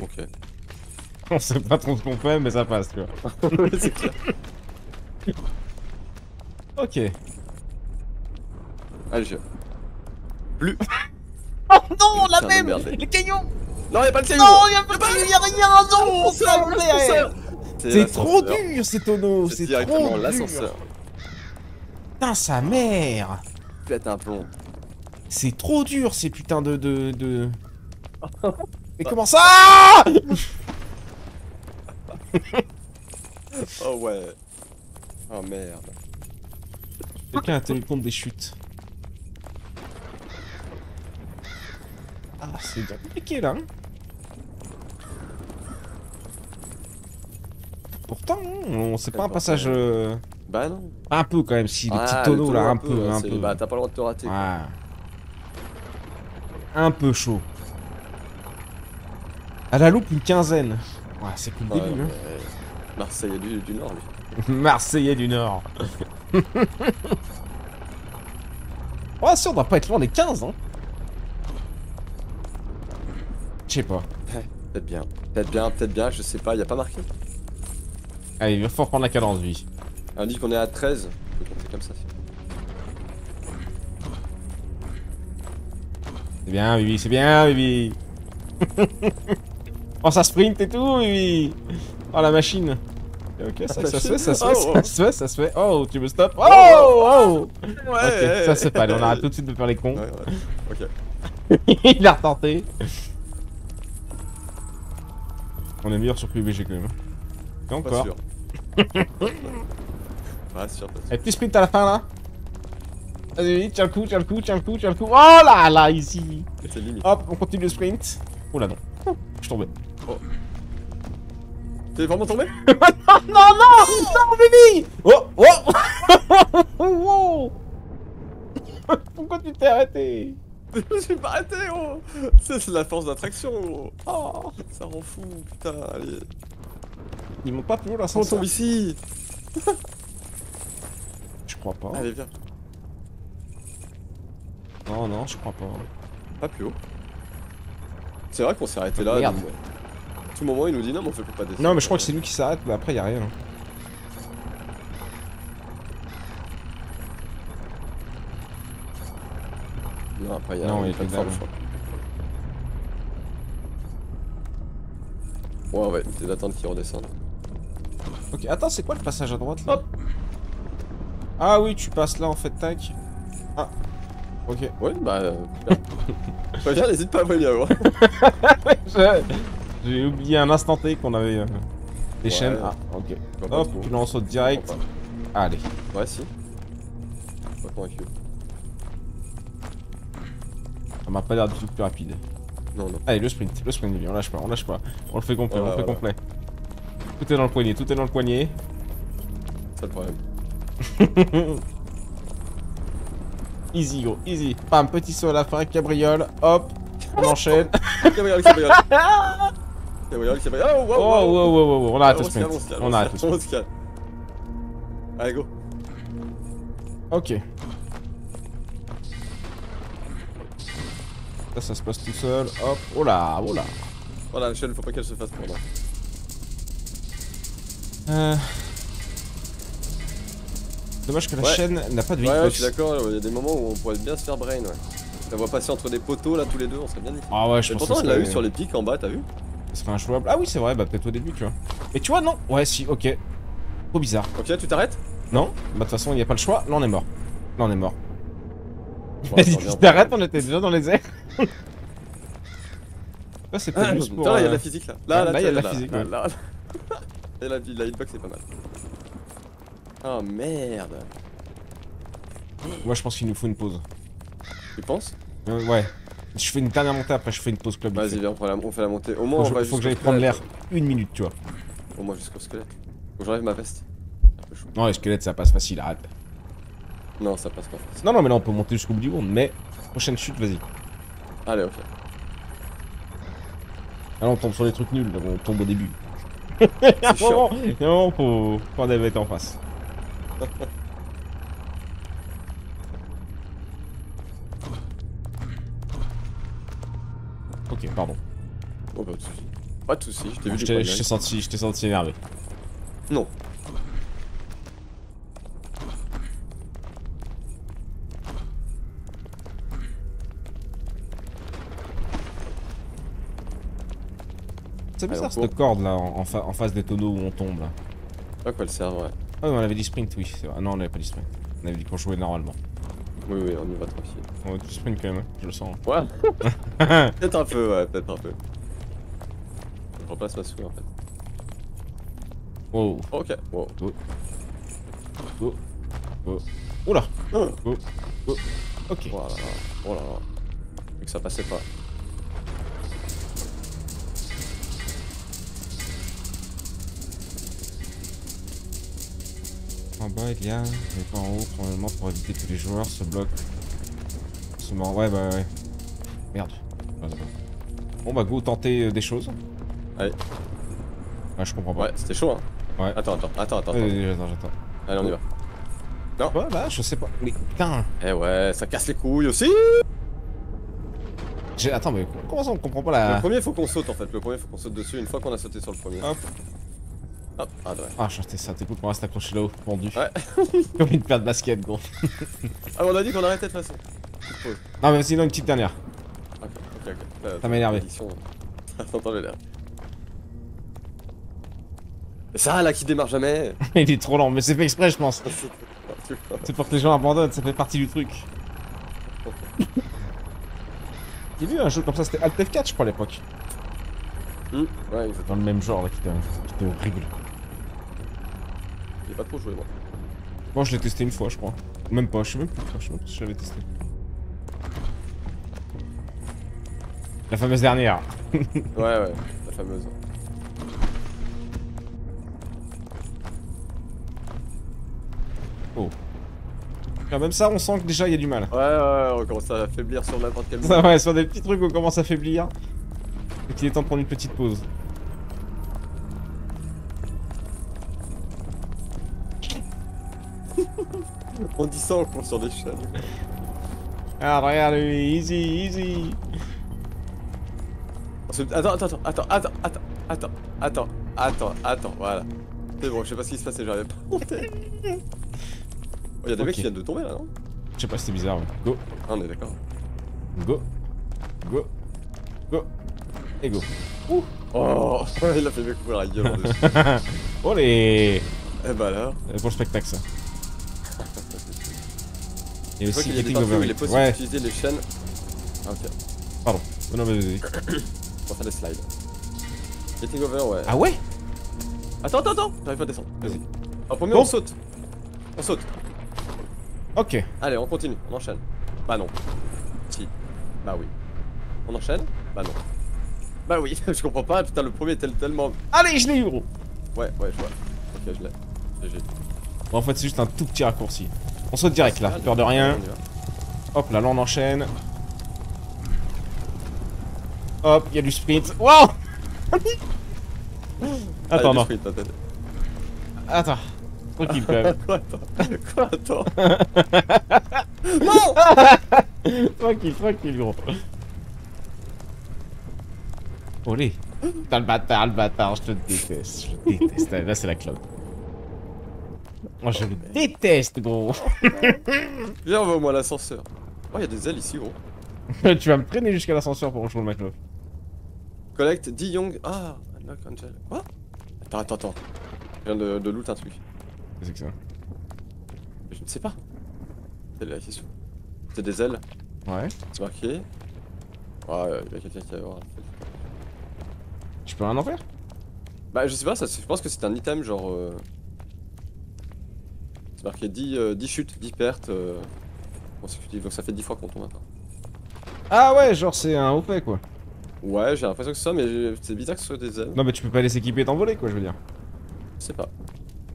Ok.
On sait pas trop ce qu'on fait, mais ça passe, tu vois.
c'est clair.
Ok.
Allez, je. Plus.
Oh non,
la même merde.
Les cailloux
Non, y'a pas de caillou
y'a pas y'a rien, non C'est trop dur ces tonneaux,
C'est directement
trop dur
l'ascenseur.
Putain, sa mère
Pète un plomb.
C'est trop dur ces putains de... de, de... Mais comment ça?
Oh ouais. Oh merde.
Quelqu'un a tenu compte des chutes. Ah, c'est bien compliqué là. hein. Pourtant, on- c'est pas un
pas
passage... euh,
Bah non.
Un peu quand même, si, le
Ah,
petit
le
tonneau là, un peu, un peu.
Bah t'as pas le droit de te rater.
Ouais. Un peu chaud. À la loupe, une quinzaine. Ouais, c'est que le début, hein.
ouais. Marseillais du, du Nord, lui.
Marseillais du Nord. ouais, ça, on doit pas être loin des 15, hein. Je sais pas.
Peut-être bien. Peut-être bien, peut-être bien, je sais pas, y a pas marqué.
Allez, il va falloir prendre la cadence, lui.
On dit qu'on est à 13. On peut compter comme ça.
C'est bien, Vivi, c'est bien, Vivi. oh, ça sprint et tout, Vivi. Oh, la machine. Ok, ça, ça se fait, ça se fait,
Oh,
ça se fait, ça se fait. Oh, tu me stops. Oh, oh.
Ouais,
Ok, ça se fait. Allez, on arrête tout de suite de faire les cons.
Ouais, ouais. Ok.
il a retenté. On est meilleur sur PUBG quand même. Et
Pas
encore.
sûr. ouais, sûr, pas sûr.
Et petit sprint à la fin là. Vas-y, tiens le coup, tiens le coup, tiens le coup, tiens le coup. Oh là là, ici. Hop, on continue le sprint. Oh là non. Je suis tombé.
T'es vraiment tombé
Non, non, non, non, Bibi Oh, oh Wow Pourquoi tu t'es arrêté
Je suis pas arrêté, oh c'est la force d'attraction, oh
Oh
Ça rend fou, putain, allez.
Ils m'ont pas plus haut là,
On tombe ici
Je crois pas.
Allez, viens.
Non, non, je crois pas.
Pas plus haut. C'est vrai qu'on s'est arrêté là.
Merde.
Tout moment, il nous dit non, mais on fait pas descendre.
Non, mais je crois que c'est lui qui s'arrête, mais après y a rien.
Non, après, il y a
Non,
une
il y a.
Ouais, on va essayer d'attendre qu'il redescende.
Ok, attends, c'est quoi le passage à droite là Ah oui, tu passes là en fait, tac. Ah. Ok.
Ouais, bah. Euh, n'hésite pas à venir, gros.
J'ai oublié un instant T qu'on avait euh, des
Ouais.
chaînes. Ah, ok.
Pas
Hop, tu lances direct. Allez.
Ouais, si.
Ça m'a pas l'air du tout plus rapide.
Non, non.
Allez, le sprint, le sprint, on lâche pas, on lâche pas. On le fait complet, on le fait complet. Tout est dans le poignet, tout est dans le poignet.
C'est le problème.
Easy, gros, easy. Pam, petit saut à la fin, cabriole, hop, on enchaîne.
Cabriole, cabriole. Oh,
Oh,
wow,
wow,
wow.
wow, wow, on arrête le sprint.
on
arrête le sprint.
Allez, go.
Ok. Ça, ça se passe tout seul. Hop, oh là, oh là.
Voilà, la chaîne, faut pas qu'elle se fasse prendre.
Euh... Dommage que la
Ouais.
chaîne n'a pas de
Ouais, ouais, je
hitbox.
suis d'accord, il y a des moments où on pourrait bien se faire brain, ouais. La vois passer entre des poteaux là tous les deux, on serait bien ici.
ah ouais, je
Et
pense
pourtant,
que
l'a eu sur les pics en bas, t'as vu?
Serait injouable. Ah oui, c'est vrai, bah peut-être au début, tu vois. Et tu vois, non Ouais, si, ok. Trop bizarre.
Ok, tu t'arrêtes?
Non Bah de toute façon, il n'y a pas le choix. Là, on est mort. Là, on est mort. Vas-y, tu t'arrêtes, on était déjà dans les airs. Là, c'est
Ah,
peut-être juste pour.
Là, il y a de
euh,
la physique là.
Ah,
Là,
là, il y a de la
là,
physique,
là, là, là. Et la, la hitbox, c'est pas mal. Oh merde.
Moi, je pense qu'il nous faut une pause.
Tu penses?
Euh, ouais. Je fais une dernière montée, après je fais une pause club.
Vas-y, viens, on fait, la, on fait la montée. Au moins,
Faut,
on va
faut que j'aille prendre l'air une minute, tu vois.
Au moins jusqu'au squelette. Faut que j'enlève ma veste.
Non, les squelettes, ça passe facile, arrête.
Non, ça passe pas.
Non, non, mais là, on peut monter jusqu'au bout du monde, mais. Prochaine chute, vas-y.
Allez, ok.
Ah là, on tombe sur les trucs nuls, là, on tombe au début.
C'est chiant.
moment, il y a un moment, faut. faut en face.
Pas de soucis, je t'ai vu
Je
du
t'ai senti, je t'ai senti énervé.
Non.
C'est bizarre
Allez,
cette corde là en, en fa- en face des tonneaux où on tombe là.
Pas quoi le serve, ouais.
Ah oui, on avait dit sprint, oui, c'est vrai. Non, on avait pas dit sprint. On avait dit qu'on jouait normalement.
Oui, oui, on y va tranquille.
On va tout sprint quand même, hein, je le sens.
Ouais. peut-être un peu, ouais, peut-être un peu. Je remplace ma souris en fait.
Oh,
Ok, wow.
oh, oh. Oula
Oh,
Oh, oh. Ok.
oh là là, oh là là. Vu que ça passait pas.
En bas, il y a, mais pas en haut, probablement pour éviter que les joueurs se bloquent. Se mordent. Ouais, bah ouais. Merde. Bon, bah, go tenter euh, des choses.
Allez.
Ouais, je comprends pas.
Ouais, c'était chaud hein.
Ouais.
Attends, attends, attends, attends. attends.
Euh, j'attends, j'attends.
Allez, on y va.
Ouais, bah, je sais pas. Mais putain
Eh ouais, ça casse les couilles aussi.
j'ai- Attends, mais comment ça on comprend pas
Le
la.
premier, faut qu'on saute en fait. Le premier, faut qu'on saute dessus une fois qu'on a sauté sur le premier.
Hop.
Hop, ah ouais.
Ah, c'était ça, t'es cool qu'on reste accroché là-haut, pendu.
Ouais.
Comme une paire de basket, gros.
Ah, on a dit qu'on arrêtait de toute façon.
Non, mais sinon, une petite dernière.
Ok, ok, ok.
Ça m'a énervé.
l'air. Et ça là qui démarre jamais.
Il est trop lent, mais c'est fait exprès, je pense. C'est pour que les gens abandonnent, ça fait partie du truc. J'ai vu un jeu comme ça, c'était Alt F4, je crois, à l'époque.
Hmm, Ouais.
Dans le même genre, là, qui était, horrible.
J'ai pas trop joué moi.
Moi, je l'ai testé une fois, je crois. Même pas, je sais même plus, je sais même plus si je l'avais testé. La fameuse dernière.
Ouais, ouais, la fameuse.
Quand même ça, on sent que déjà, il y a du mal.
Ouais, ouais, on commence à affaiblir sur n'importe quel
Ça,
moment.
ouais, sur des petits trucs, on commence à faiblir. Et qu'il est temps de prendre une petite pause.
On dit ça, on court sur des chaînes.
Ah, regarde lui, easy, easy.
Attends, attends, attends, attends, attends, attends, attends, attends, attends, attends, voilà. C'est bon, je sais pas ce qui se passait, j'arrivais pas à monter. Oh, y'a des
Ok.
mecs qui viennent de tomber là, non?
Je sais pas, c'était bizarre. Go,
Ah, on est d'accord.
go, go, go, et go.
Oh, il a fait mieux courir la gueule en dessus.
Oh les...
Eh bah alors?
Euh, Pour le spectacle, ça. Il y a
vois
aussi
y a des où
Over
il est possible
Ouais,
d'utiliser les chaînes. Ah, ok,
pardon. Oh, non, mais vas-y.
pour faire des slides. Getting over, ouais.
Ah ouais?
Attends, attends, attends, j'arrive pas à descendre.
Vas-y.
En premier,
Bon.
on saute. On saute.
Ok.
Allez, on continue, on enchaîne. Bah non. Si. Bah oui. On enchaîne Bah non. Bah oui, je comprends pas, putain, le premier était tellement.
Allez, je l'ai eu, gros
Ouais, ouais, je vois. Ok, je l'ai. GG.
Bon, en fait, c'est juste un tout petit raccourci. On saute direct, là. Peur de rien. Hop, là, là, on enchaîne. Hop, il y a du sprint. Wow Attends,
du
non.
attends.
Tranquille, quand même.
Quoi, attends Quoi, attends Non
tranquille, tranquille, gros. Olé. Putain, le bâtard, le bâtard, je te déteste. Je le déteste. Là, c'est la cloud. Moi, je le déteste, gros.
Viens, on va au moins l'ascenseur. Oh, il y a des ailes ici, gros.
tu vas me traîner jusqu'à l'ascenseur pour rejoindre ma cloud.
Collect Di Young. Ah, Unlock Angel. Quoi? Attends, attends, attends. Je viens de, de loot un truc.
Qu'est-ce que c'est
Je ne sais pas. C'est la question. C'est des ailes.
Ouais.
C'est marqué. Ouais, il y a quelqu'un qui va voir.
Tu peux rien en faire?
Bah, je sais pas, ça, je pense que c'est un item genre. euh, C'est marqué 10, euh, 10 chutes, 10 pertes euh, consécutives. Donc ça fait 10 fois qu'on tombe maintenant.
Ah ouais, genre c'est un OP quoi.
Ouais, j'ai l'impression que c'est ça, mais c'est bizarre que ce soit des ailes.
Non mais tu peux pas les équiper et t'envoler quoi, je veux dire.
Je sais pas.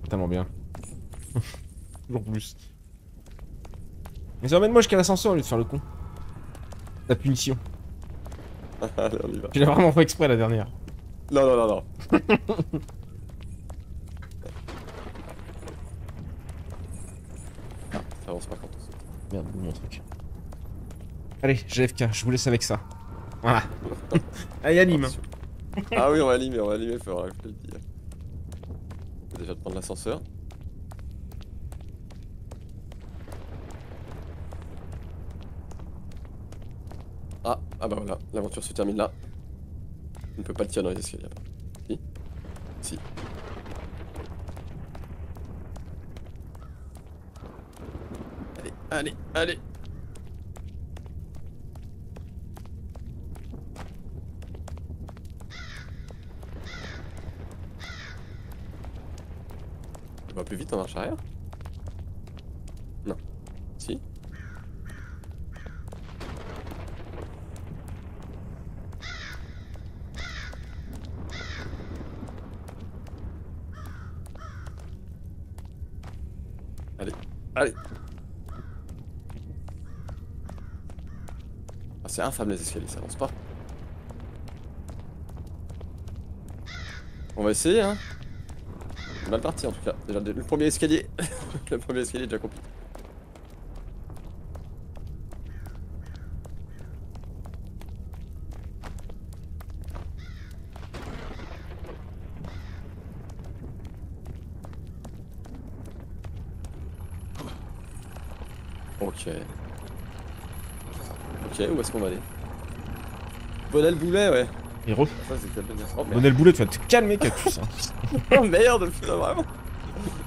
Tellement bien. Toujours plus. Mais emmène-moi jusqu'à l'ascenseur au lieu de faire le con. La punition.
Allez, on y va.
Tu l'as vraiment fait exprès la dernière.
Non, non, non, non. ah, ça avance pas quand on saute.
Merde, mon truc. Allez, GFK, je vous laisse avec ça. Voilà. Allez, anime.
Ah oui, on va allumer, on va je te le vais déjà te prendre l'ascenseur. Ah, ah bah voilà, l'aventure se termine là. On ne peut pas le tirer dans les escaliers. Si Si. Allez, allez, allez Tu vas plus vite en marche arrière Non. Si Allez, allez Ah c'est infâme les escaliers, ça avance pas. On va essayer hein Mal parti en tout cas. Déjà le premier escalier. le premier escalier est déjà compliqué. Ok. Ok, où est-ce qu'on va aller Bonnet le boulet, ouais.
Héros.
Ça, bien. Oh.
Bonnet le boulet, tu vas te calmer, Cactus. Hein.
Oh merde, putain, vraiment.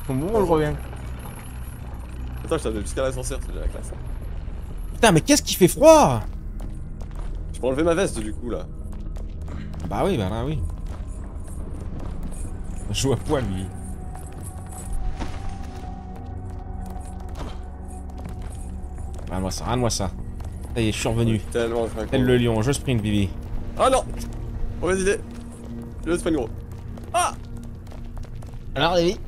Au moment où je reviens.
Attends, je t'avais jusqu'à l'ascenseur, c'est déjà la classe.
Putain, mais qu'est-ce qui fait froid
Je peux enlever ma veste du coup là.
Bah oui, bah là, oui. Je joue à poil, lui. Regarde-moi ça, regarde-moi ça. Ça y est, je suis revenu.
Tellement.
Tel le lion, je sprint, Vivi.
Ah non Mauvaise idée Je le sprint gros. Ah
Alors, Vivi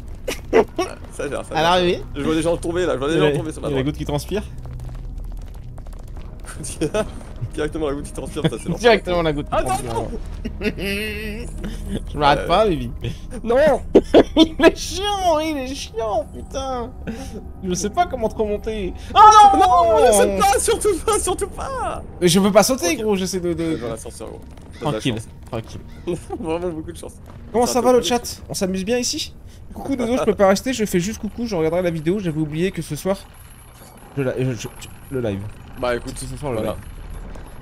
Ça gère, ça
Alors. Vivi
Je vois des gens tomber là, je vois des gens tomber sur ma
il y a la goutte qui transpire
Directement la goutte qui transpire, ça c'est long.
Directement la goutte qui
Attends,
transpire.
non
Je m'arrête
Euh.
pas, Vivi.
Non
il est chiant, il est chiant, putain Je sais pas comment te remonter. Oh non
Non, ne saute pas, surtout pas, surtout pas
Mais je peux pas sauter, gros, j'essaie de... de-
Dans l'ascenseur gros.
Tranquille, tranquille.
Vraiment beaucoup de chance.
Comment ça va le chat On s'amuse bien ici? Coucou Dodo, je peux pas rester, je fais juste coucou, je regarderai la vidéo, j'avais oublié que ce soir... Je, la- je- je- le live.
Bah écoute,
Ce soir le
voilà.
live.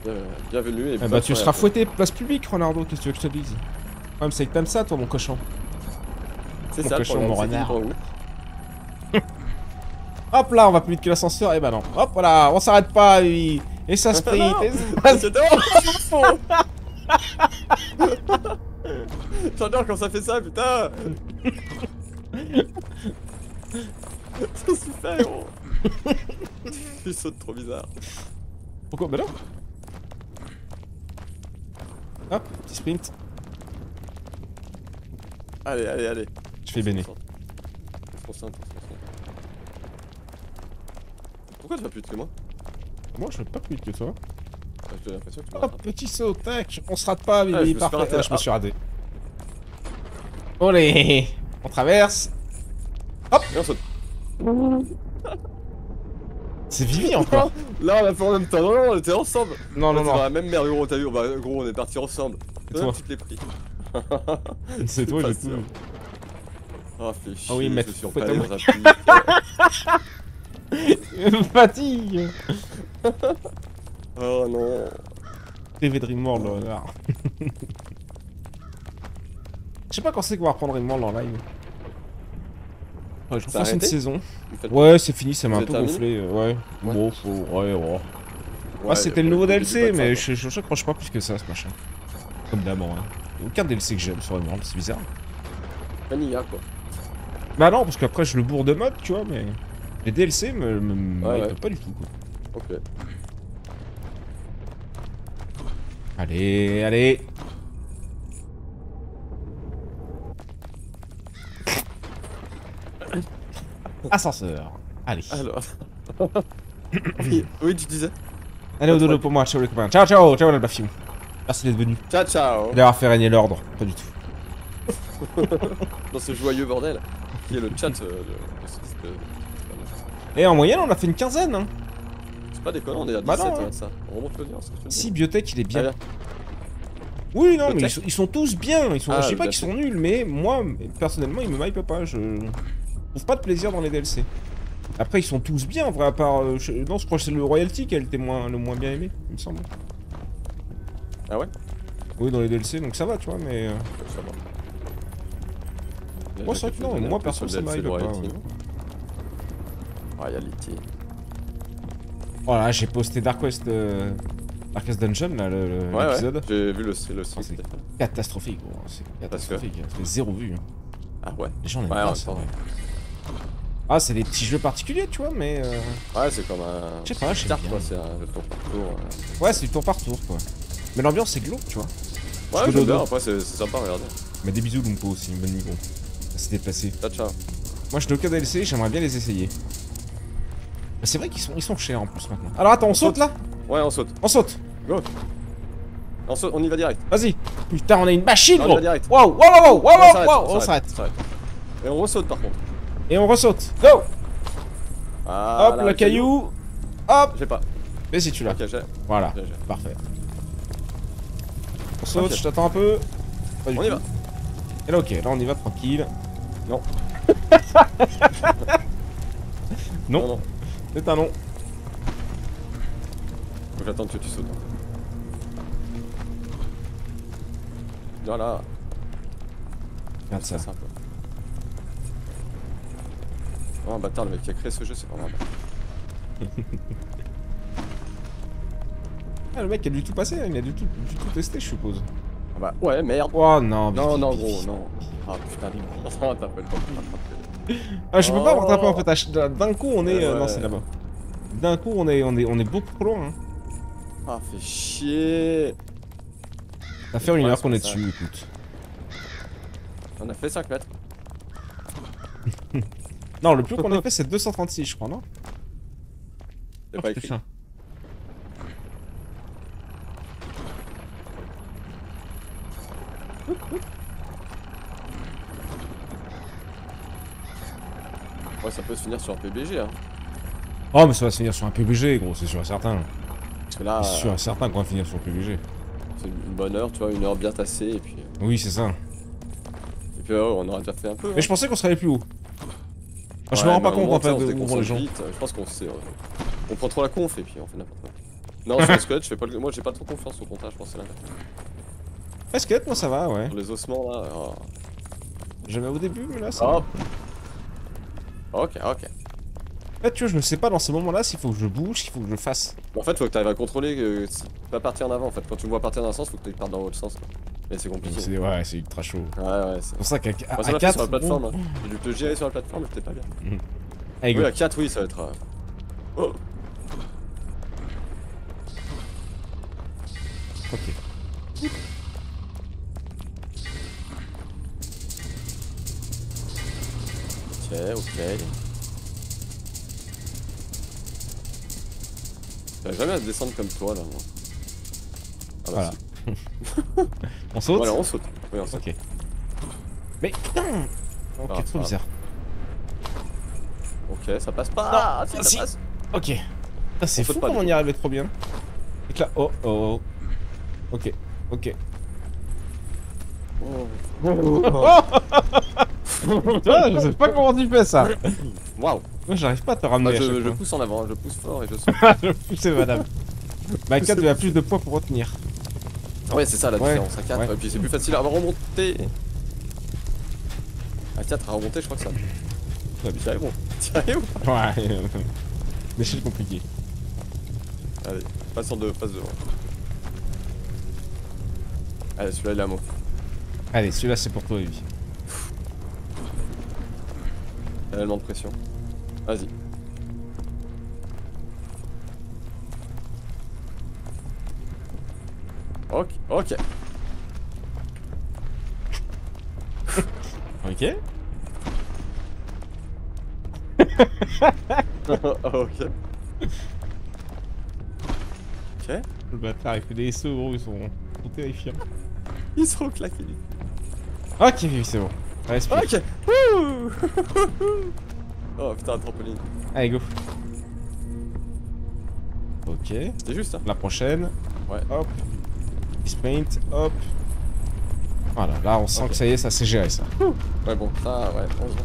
Bien- bienvenue et
Eh bah tu seras fouetté place publique, Ronaldo, qu'est-ce que tu veux que je te dise? Ouais, mais c'est que t'aimes ça, toi, mon cochon.
C'est ça, le
cochon,
problème,
mon renard. Hop là, on va plus vite que l'ascenseur, eh bah non. Hop là, on s'arrête pas, oui. Et ça et
que- Oh, J'adore quand ça fait ça, putain C'est super, gros Il saute trop bizarre.
Pourquoi? Bah non Hop, petit sprint.
Allez, allez, allez.
Je fais béné.
Pourquoi tu vas plus vite que moi?
Moi, je fais pas plus vite que toi.
Ah, que tu
Hop, petit saut, tac, on se rate pas,
je me
Vivi,
suis
parfait. Ah, je me
ah.
suis raté. Olé On traverse.
Et on saute.
C'est Vivi encore
Là, on a fait en même temps. Non, non, on était ensemble.
Non,
On
non, non.
la même merde, gros. T'as vu, bah, gros, on est partis ensemble.
Et
Toi,
toi
tu te l'es pris.
C'est toi,
sûr.
tout.
Ah, fais chier.
oui, mais
je suis.
Fatigue
Oh non.
TV de Ringworld là. là. Je sais pas quand c'est qu'on va reprendre Ringworld en live. Ouais, je une saison. Ouais, c'est fini, ça m'a un peu gonflé. euh, Ouais.
Ouais.
Bon, faut... ouais, ouais. Ah, c'était le nouveau DLC, mais
fin,
je, je, j'accroche pas plus que ça, ce machin. Comme d'hab, hein. Aucun DLC que j'aime sur Ringworld, c'est bizarre.
Vanilla, quoi.
Bah non, parce qu'après je le bourre de mode, tu vois, mais... Les DLC me, me,
Ouais, ouais.
pas du tout, quoi.
Ok.
Allez, allez Ascenseur. Allez.
Alors. oui, oui, tu disais.
Allez au dodo pour moi, ciao les copains. Ciao, ciao, ciao la bafion. Merci d'être venu.
Ciao, ciao.
Et d'avoir fait régner l'ordre. Pas du tout.
Dans ce joyeux bordel qui est le chat euh,
Et en moyenne, on a fait une quinzaine, hein.
C'est pas déconnant, on est à 17
Bah non,
hein,
hein.
ça. On remonte le dis.
Si, Biotech, il est bien. Oui, non, mais ils sont, ils sont tous bien. Ils sont,
Ah,
je dis pas
bien
qu'ils sont nuls, mais moi, personnellement, ils me hype pas. Je trouve pas de plaisir dans les DLC. Après, ils sont tous bien, en vrai, à part. euh, je- Non, je crois que c'est le Royalty qui a été moins, le moins bien aimé, il me semble.
Ah ouais?
Oui, dans les DLC, donc ça va, tu vois, mais. euh,
Ça va.
Moi, c'est que non, moi, perso, ça m'arrive pas,
Royalty.
ouais.
Royalty.
Voilà, j'ai posté Dark West. euh, Dark West Dungeon, là,
Ouais,
l'épisode.
ouais. J'ai vu le, le site.
c'est catastrophique, gros. C'est
que-
catastrophique. Ça fait zéro vue. hein.
Ah ouais?
Les gens n'aiment
Ouais,
pas ça. ouais. Ah, c'est des petits jeux particuliers, tu vois, mais. euh,
Ouais, c'est comme un.
Je sais pas,
Start,
bien.
quoi, c'est un tour par tour. euh.
Ouais, c'est du tour par tour, quoi. Mais l'ambiance, c'est glauque, tu vois.
Ouais,
que
j'aime
dodo.
bien, après, c'est sympa, regardez.
Mais des bisous, Lumpo aussi, bonne nuit. Ça s'est déplacé.
Ciao, ciao.
Moi, je n'ai aucun DLC, j'aimerais bien les essayer. C'est vrai qu'ils sont, ils sont chers en plus maintenant. Alors attends, on saute là?
Ouais, on saute.
On saute
On saute, on y va direct.
Vas-y Putain, on a une machine,
On y
gros
va direct.
Waouh, waouh, waouh, waouh,
on
waouh,
s'arrête,
waouh, on s'arrête.
Et on ressaute par contre.
Et on ressaute. Go Hop, le caillou. Hop
J'ai pas.
Mais si tu l'as. Voilà, parfait. On saute, je t'attends un peu. Pas
On y va.
Et là, ok, là on y va tranquille.
Non.
Non.
Non, non.
C'est un non.
Faut que j'attende que tu sautes. Voilà.
Regarde ça.
C'est Oh un bâtard, le mec qui a créé ce jeu, c'est vraiment un bâtard.
Ah, le mec a dû tout hein, il a dû tout, dû tout tester, je suppose.
Ah bah, ouais, merde.
Oh non,
Non, non, gros, non. Ah putain, non, t'as pas.
Ah, je peux pas me
Oh.
rattraper en fait. D'un coup, on est.
Ouais,
euh, non,
ouais.
c'est là-bas. D'un coup, on est, on est, on est beaucoup trop loin. Hein.
Ah, fait chier.
Ça fait une heure qu'on est dessus, écoute.
On a fait 5 mètres.
Non, le plus qu'on a fait, c'est 236, je crois, non
C'est
Oh,
pas écrit.
putain.
Ouais, ça peut se finir sur un PBG, hein.
Oh, mais ça va se finir sur un PBG, gros, c'est sûr et certain.
Parce que là,
C'est sûr et certain qu'on va finir sur le PBG.
c'est une bonne heure, tu vois, une heure bien tassée, et puis.
Oui, c'est ça.
Et puis, oh, on aura déjà fait un peu. hein.
Mais je pensais qu'on serait allé plus haut. Je me rends pas compte en fait de où vont les gens.
vite. Je pense qu'on sait. On prend trop la conf et puis on fait n'importe quoi. Non, sur le squelette, je fais pas le... moi j'ai pas trop confiance au comptage, je pense que c'est l'inverse.
Esquelette, moi ça va, ouais.
Sur les ossements là. oh.
Au début, mais là ça va.
Hop Ok, ok.
En fait, tu vois, je ne sais pas dans ces moments-là s'il faut que je bouge, s'il faut que je fasse.
En fait, faut que tu arrives à contrôler que pas partir en avant en fait. Quand tu me vois partir dans un sens, faut que tu partes dans l'autre sens. Mais c'est compliqué.
Ouais, c'est ultra chaud.
Ouais, ouais, c'est.
C'est pour ça qu'à
Moi,
à,
ça
à
m'a fait
4.
sur la plateforme. Hein. J'ai dû te gérer sur la plateforme, j'étais pas bien.
Allez, go.
Oui, à 4, oui, ça va être. euh, Oh
Ok.
Ok, ok. J'arrive jamais à descendre comme toi là, moi. Ah bah
Voilà. On saute
Voilà, on saute. Oui, on saute.
Ok. Mais putain Ok,
Ah,
trop
ah.
bizarre.
Ok, ça passe pas. Ah, si,
si.
ça passe.
Ok. Ah, c'est fou
pas,
comment on y arrivait trop bien. Et là, oh, oh, oh. Ok, ok. Toi, je sais pas comment tu fais ça.
Waouh
Moi, j'arrive pas à te ramener
je, je pousse en avant, je pousse fort et je saute.
je poussais, madame. Bah, 4, il a plus de poids pour retenir.
Ouais, c'est ça la
Ouais,
différence. À 4,
ouais.
et puis c'est plus facile à remonter. À 4, à remonter, je crois que ça.
Ouais,
T'y arrives, T'y arrives
Ouais. Mais c'est compliqué.
Allez, passe en deux, passe devant. Allez, celui-là il est à moi.
Allez, celui-là, c'est pour toi, Evie.
Il y a tellement de pression. Vas-y. Ok, ok.
Ok.
ok. Ok.
Le bâtard, il fait des sauts, gros, ils sont, ils sont terrifiants.
Ils sont claqués.
Ok, Evie, c'est bon. Respire.
Ok. Oh putain, trampoline.
Allez, go. Ok.
C'était juste, hein.
La prochaine.
Ouais.
Hop. Sprint, hop. Voilà, là on sent que ça y est, ça s'est géré ça.
Ouais, bon, ça, ouais, heureusement.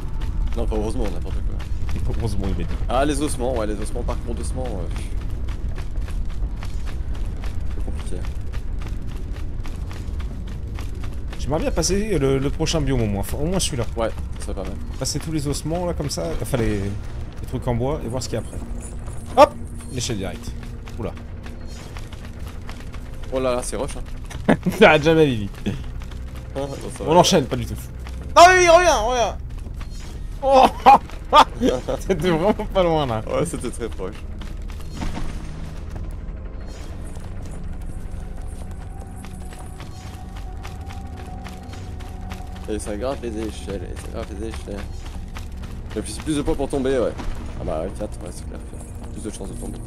Non, pas heureusement, n'importe quoi.
Et heureusement, il est.
Ah, les ossements, ouais, les ossements, parcours d'ossements. Euh... C'est compliqué.
J'aimerais bien passer le, le prochain biome au moins, au moins celui-là.
Ouais, ça pas mal.
Passer tous les ossements là comme ça, enfin les, les trucs en bois et voir ce qu'il y a après. Hop L'échelle directe. Oula.
Oh là là, c'est rush, hein.
T'arrêtes jamais Vivi.
Ah, attends, va.
On enchaîne, pas du tout. Non Vivi, reviens, reviens Oh C'était vraiment pas loin là.
Ouais, c'était très proche. Et ça grimpe les échelles, et ça grimpe les échelles. Et puis c'est plus de poids pour tomber, ouais. Ah bah ouais, 4, ouais, c'est clair. Plus de chances de tomber.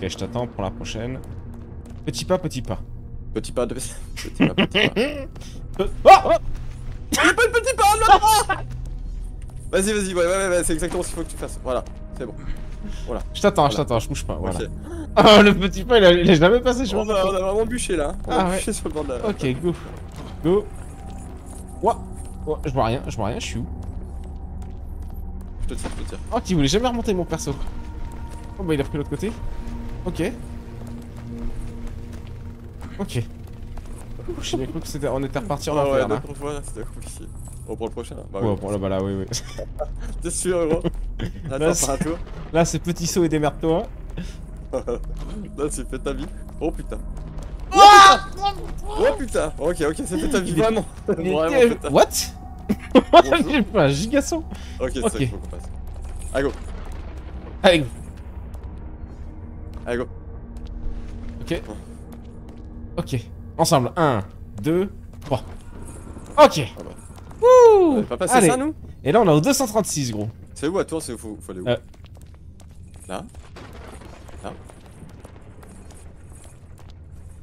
Ok, je t'attends pour la prochaine. Petit pas, petit pas.
Petit pas de... Petit pas, petit pas.
Oh
Il a pas de petit pas là Vas-y, vas-y, ouais, ouais, ouais, c'est exactement ce qu'il faut que tu fasses. Voilà, c'est bon.
je t'attends, je
Voilà.
t'attends, je bouge pas. Voilà. Oh, le petit pas, il a, il a jamais passé, je
On
m'en
a, on a vraiment bûché là. On
Ah
a
ouais.
bûché sur le bord de la.
Ok, go. Go. Je vois rien, je vois rien, je suis où
Je te tire, je te tire.
Oh, qui voulait jamais remonter mon perso. Oh, bah il a pris l'autre côté. Ok. Ok. J'ai bien cru que c'était, on était reparti en
Ah ouais,
enfer là.
d'accord, voilà, c'était compliqué. On prend le prochain là. Bah
Ouais,
oui.
bah là, oui, oui.
T'es sûr, gros
Là, c'est-
un.
Là, c'est petit saut et démerde-toi.
Là, tu fais ta vie. Oh putain. Oh putain Ok, ok, c'était ta vie, vraiment. Vraiment,
What? J'ai pas un gigason.
Ok, c'est
Ok.
ça qu'il faut qu'on passe. Allez, go.
Allez, go.
Allez, go.
Ok. Ok. Ensemble. 1, 2, 3. Ok.
Ah bah.
Wouh
On pas passé
Allez.
ça, nous
Et là, on est au 236, gros.
C'est où à toi C'est où faut, faut aller où
Euh.
Là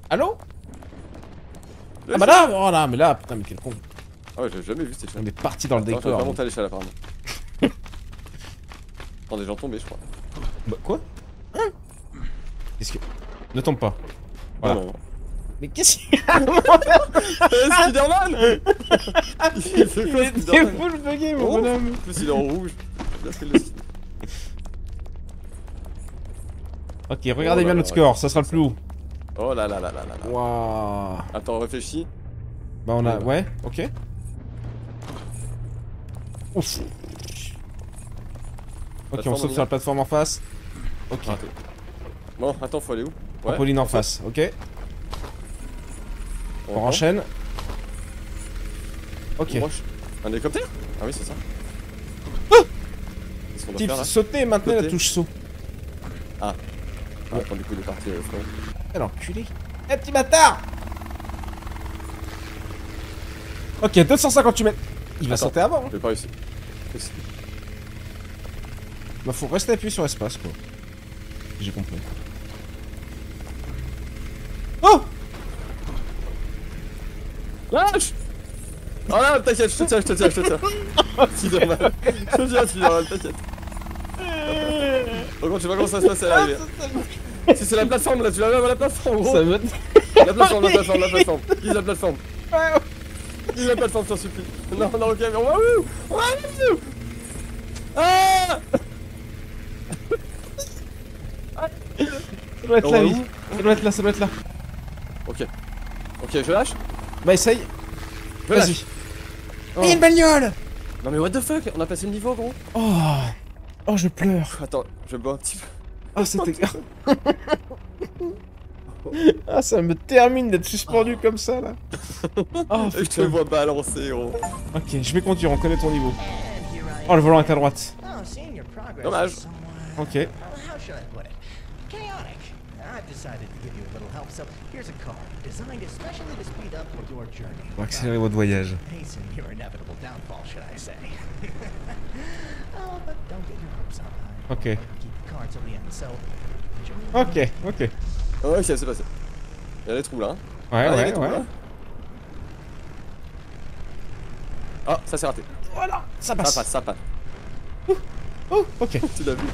Allô Ah bah là, oh là, mais là, putain, mais quel con.
Ah ouais, j'ai jamais vu cette
On est parti dans le
Attends, je vais
décor.
monter à l'échelle apparemment. Attends, des gens tombés, je crois.
Bah, quoi Hein Qu'est-ce que... Ne tombe pas. Voilà.
Non, non, non.
Mais qu'est-ce qu'il y
Eh, Spider-Man Il
a
Spider-Man
full bugué, mon bonhomme.
En plus, il est en rouge.
Ok, regardez
Oh
bien notre score, ça sera le plus haut.
Oh là là là là là là.
Waouh.
Attends, réfléchis.
Bah on a...
Ouais.
Ouais, ok. Ouf. Ok, on saute sur la plateforme en face. Ok.
Raté. Bon, attends, faut aller où? Ouais.
Trampoline en face, ok. On enchaîne. Ok.
Un hélicoptère? Ah oui, c'est ça. Doit
Type, sauter et maintenez la touche saut.
Ah, attends, du coup, il est parti. euh.
Quel enculé. Eh, petit bâtard Ok, 258 mètres. Il va
Attends.
sauter avant. hein.
J'ai pas réussi. Réussi.
Bah faut rester appuyé sur espace quoi. J'ai compris. Oh
Lâche Oh là, t'inquiète, je te tiens, je te tiens, je te tiens. Spider-Man. Je te tiens, Spider-Man, t'inquiète. Oh, gros, tu vois comment ça se passe à l'arrivée. Si c'est la plateforme là, tu la mets à la plateforme, gros.
Ça.
La plateforme, la plateforme, la plateforme. Vise la plateforme. Vise la plateforme, t'en supplie. Non, non, ok, mais on va où? On va où? Ah
Ça doit être là, oui. Ça doit être là, ça doit être là.
Ok. Ok, je lâche?
Bah essaye. Vas-y.
Oh.
Il y a une bagnole
Non mais what the fuck? On a passé le niveau, gros
Oh Oh, je pleure.
Attends, je bois un petit peu.
Ah, c'était... ah, ça me termine d'être suspendu comme ça, là. Oh,
Je te vois balancer, gros.
Ok, je vais conduire, on connaît ton niveau. Oh, le volant est à droite.
Oh,
Dommage.
Ok. Va accélérer votre voyage.
Hasten oh.
Ok, ok.
Ouais, ok, c'est passé. Il y a des trous là. hein.
Ouais,
Ah,
ouais,
trous,
ouais.
là. Ah, ça s'est raté.
Voilà, ça
Ça
passe.
passe, ça passe.
Oh, ok.
Tu l'as vu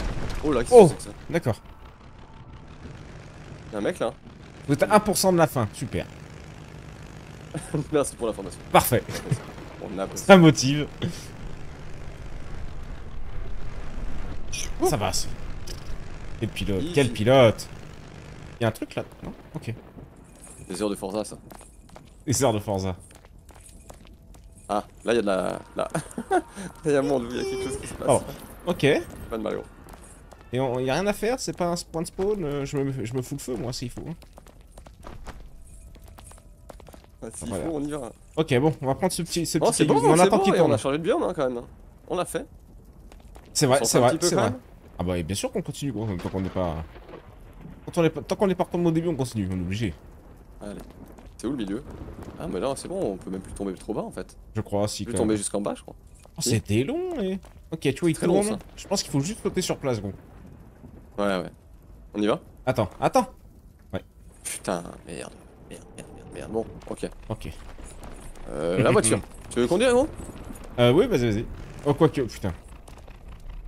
Oh là, qu'est-ce
Oh.
que c'est que ça
D'accord.
Y'a un mec là
Vous êtes à 1% de la fin, super.
Merci pour l'information.
Parfait.
On a
Ça motive. Ça passe. Quel pilote,
Easy.
quel pilote Il y a un truc là Non Ok.
Des heures de Forza ça.
Les heures de Forza.
Ah, là il y a de la. Là. Il y a un monde où il y a quelque chose qui se passe.
Oh. Ok.
Pas de mal, gros.
Et on, y a rien à faire, c'est pas un point de spawn, euh, je me, je me fous le feu moi s'il faut. hein.
Ah, S'il
Voilà.
faut, on y va.
Ok bon, on va prendre ce petit, ce
Oh,
petit
c'est bon,
on
c'est
attend
bon,
qu'il
et on
tourne.
a changé de biome hein, quand même. On l'a fait.
C'est vrai,
On
c'est vrai, c'est vrai. Ah bah et bien sûr qu'on continue gros, tant qu'on n'est pas... Quand on est pas... Tant qu'on est pas retombé au début, on continue, on est obligé.
Allez. C'est où le milieu? Ah, mais là c'est bon, on peut même plus tomber trop bas en fait.
Je crois, si
Plus
quand
tomber jusqu'en bas, je crois.
Oh, C'était long et... Ok, tu vois, il
long,
tourne.
ça.
Je pense qu'il faut juste flotter sur place, gros.
Ouais, ouais. On y va?
Attends, attends
Putain, merde. Merde, merde, merde, merde. Bon, ok.
Ok.
Euh, la voiture. tu veux conduire, gros?
Euh, oui, vas-y, vas-y. Oh, quoique, putain.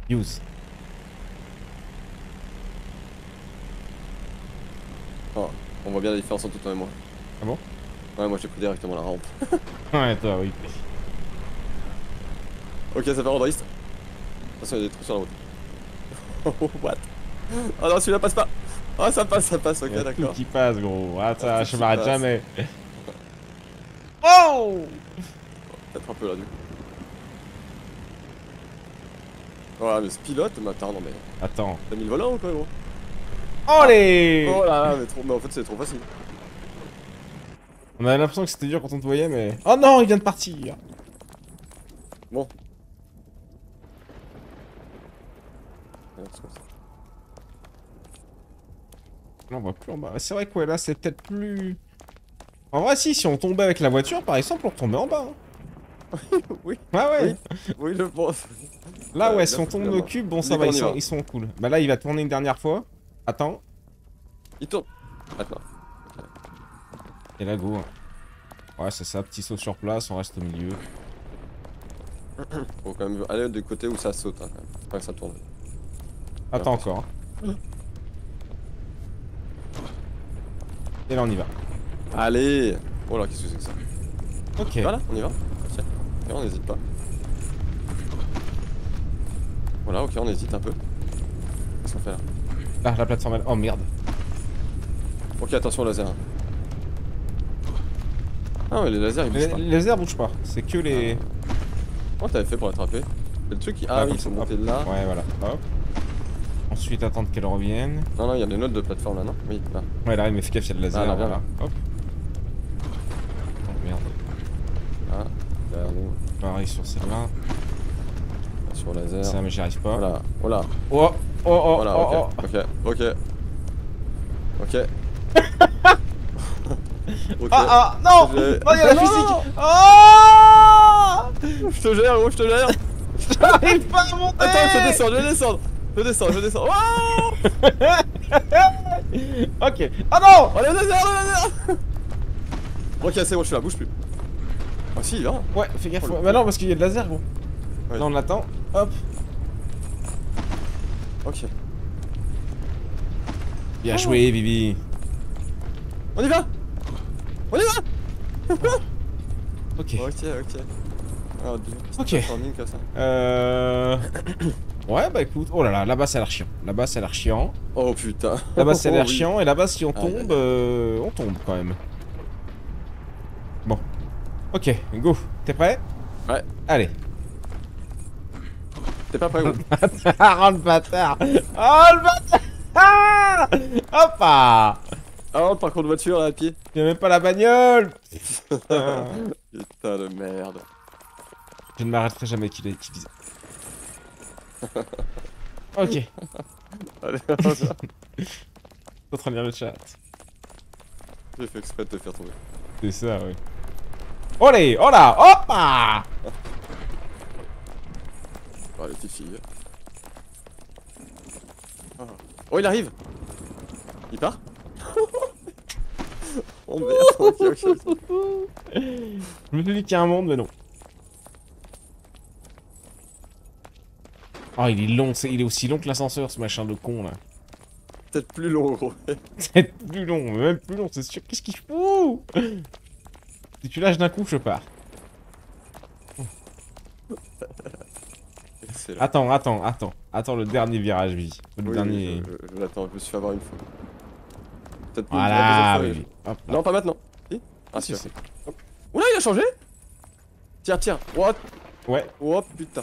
Use.
Oh, on voit bien la différence entre toi et moi.
Ah bon?
Ouais, moi j'ai pris directement la rampe.
Ouais, toi, oui.
Ok, ça fait randonniste. Attention, il y a des trous sur la route. Oh, what? Oh non, celui-là passe pas Oh, ça passe, ça passe, ok,
Il y a tout
d'accord.
qui passe, gros. Attends,
Tout
je m'arrête jamais. Oh
Peut-être un peu là, du coup. Voilà, mais ce pilote, mais attends, non mais.
Attends.
T'as mis le volant ou quoi, gros?
Allez
Oh là là, mais, trop... mais en fait, c'est trop facile.
On avait l'impression que c'était dur quand on te voyait, mais... Oh non, il vient de partir
Bon.
Là, on va plus en bas. C'est vrai que ouais, là, c'est peut-être plus... En vrai, si, si on tombait avec la voiture, par exemple, on retombait en bas. hein.
Oui.
Ouais, ouais.
Oui, je pense.
Là,
Ouais,
si on tombe nos cubes, bon, ça va ils, sont,
va.
ils sont cool. Bah là, il va tourner une dernière fois. Attends.
Il tourne. Attends.
Et là, go. Ouais, c'est ça, petit saut sur place, on reste au milieu.
Faut quand même aller du côté où ça saute, hein, que ça tourne.
Attends encore. hein. Et là, on y va.
Allez Oh là, qu'est-ce que c'est que ça
Ok.
Voilà, on y va. Ok, on n'hésite pas. Voilà, ok, on hésite un peu. Qu'est-ce qu'on fait là?
Là, la plateforme, elle... Oh, merde.
Ok, attention au laser. Ah ouais, les lasers ils
Les,
bougent pas.
les lasers bougent pas. C'est que les...
Comment t'avais fait pour l'attraper C'est le truc qui. Ah
Ah,
oui, il faut monter de là.
Ouais, voilà. Hop. Ensuite, attendre qu'elle revienne.
Non, non, il y a des notes de plateforme là, non Oui, là.
Ouais, là, mais fais gaffe, il y a le laser.
Ah, là, viens,
voilà. Hop. Oh, merde.
Ah, derrière nous,
Pareil sur celle-là.
sur le laser.
Ça, mais j'y arrive pas.
Voilà, voilà,
Oh, oh, oh,
voilà,
oh,
ok,
oh.
ok, ok. Ok.
Ah, ah, non
Je-
Non, il y a la
Non,
physique. Oh
Je te gère, gros, je te gère
J'arrive pas à monter
Attends, je descends, je descends Je descends, je descends Oh
Ok. Ah non
Oh, le laser, le laser Ok, c'est bon, je suis là, bouge plus. Ah si, il va
Ouais, fais gaffe.
Oh.
Bah non, parce qu'il y a de laser, gros.
Ouais.
Là, on attend. Hop. Bien joué, Vivi.
On y va On y va
Ok.
Ok, ok.
Ok.
comme ça.
Euh... Ouais, bah écoute. Oh là là, là-bas, ça a l'air chiant. Là-bas, ça a l'air chiant.
Oh putain.
Là-bas, ça a l'air
Oh, oui.
chiant. Et là-bas, si on tombe, euh, on tombe quand même. Bon. Ok, go. T'es prêt?
Ouais.
Allez.
T'es pas prêt, gros
Ah, le bâtard Oh, le bâtard Ah Hop
on par contre voiture, à pied.
J'ai même pas la bagnole Putain.
De merde.
Je ne m'arrêterai jamais qu'il ait utilisé. ok,
Allez, on va.
en train de lire le chat.
J'ai fait exprès de te faire tomber.
C'est ça, oui. Olé, oh là, hop ah
Oh, les petites filles. Ah. Oh, il arrive Il part Oh merde, ok, ok. ok.
Je me suis dit qu'il y a un monde, mais non. Oh, il est long, il est aussi long que l'ascenseur, ce machin de con là.
Peut-être plus long, gros.
C'est plus long, même plus long, c'est sûr. Qu'est-ce qu'il fout? Si tu lâches d'un coup, je pars. Attends, attends, attends. Attends le dernier virage, vie. Le
Oui,
dernier.
je, je- je l'attends, je me suis fait avoir une fois. Peut-être
Voilà, oui,
fois.
Hop.
Non, pas maintenant. Si Ah,
Si.
Oula, il a changé Tiens, tiens. What
Ouais.
Oh putain.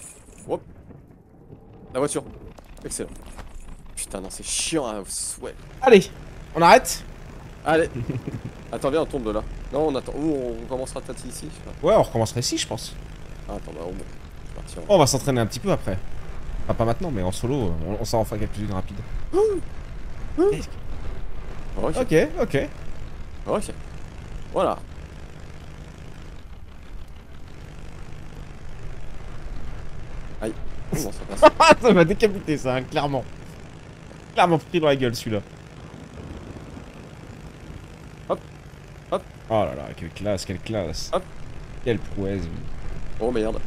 Hop. La voiture. Excellent. Putain, non, c'est chiant à souhait.
Allez, on arrête
Allez. attends, viens, on tombe de là. Non, on attend. Ou on commencera peut-être ici, je sais pas.
Ouais, on recommencerait ici, je pense.
Ah, attends, bah, on
On va s'entraîner un petit peu après. Enfin, pas maintenant, mais en solo, on, on s'en refait quelques-unes rapides. Que-
Ok.
Ok, ok.
Ok. Voilà. Aïe. Comment ça passe
Ah, ça m'a décapité ça, hein, clairement. Clairement pris dans la gueule celui-là.
Hop. Hop.
Oh là là, quelle classe, quelle classe.
Hop.
Quelle prouesse.
Oh merde.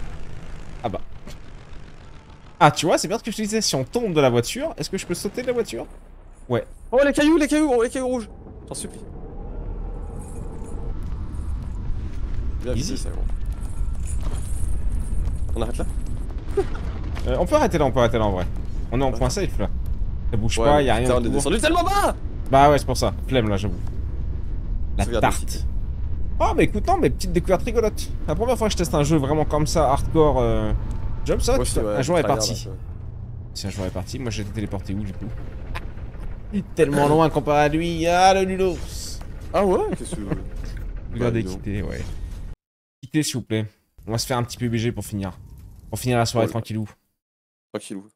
Ah, tu vois, c'est bien ce que je te disais. Si on tombe de la voiture, est-ce que je peux sauter de la voiture?
Oh, les cailloux, les cailloux, oh, les cailloux rouges. J'en supplie. Bien visé, ça, gros. On arrête là?
Euh, On peut arrêter là, on peut arrêter là en vrai. On est en point safe là. Ça bouge
Ouais,
pas,
mais
y a rien
on est descendu tellement bas
Bah ouais, c'est pour ça. Flemme là, j'avoue. La tarte. Oh, mais écoute, non, mais petite découverte rigolote. La première fois que je teste un jeu vraiment comme ça, hardcore, euh... jump shot,
Moi aussi, ouais,
un joueur est parti. Si un joueur est parti, moi j'ai été téléporté où du coup? Tellement loin comparé à lui, ah le nulos
Ah ouais? Qu'est-ce que
Regardez,
donc.
quittez, ouais. Quittez s'il vous plaît. On va se faire un petit PBG pour finir. Pour finir la soirée
Ouais.
tranquillou.
Tranquillou.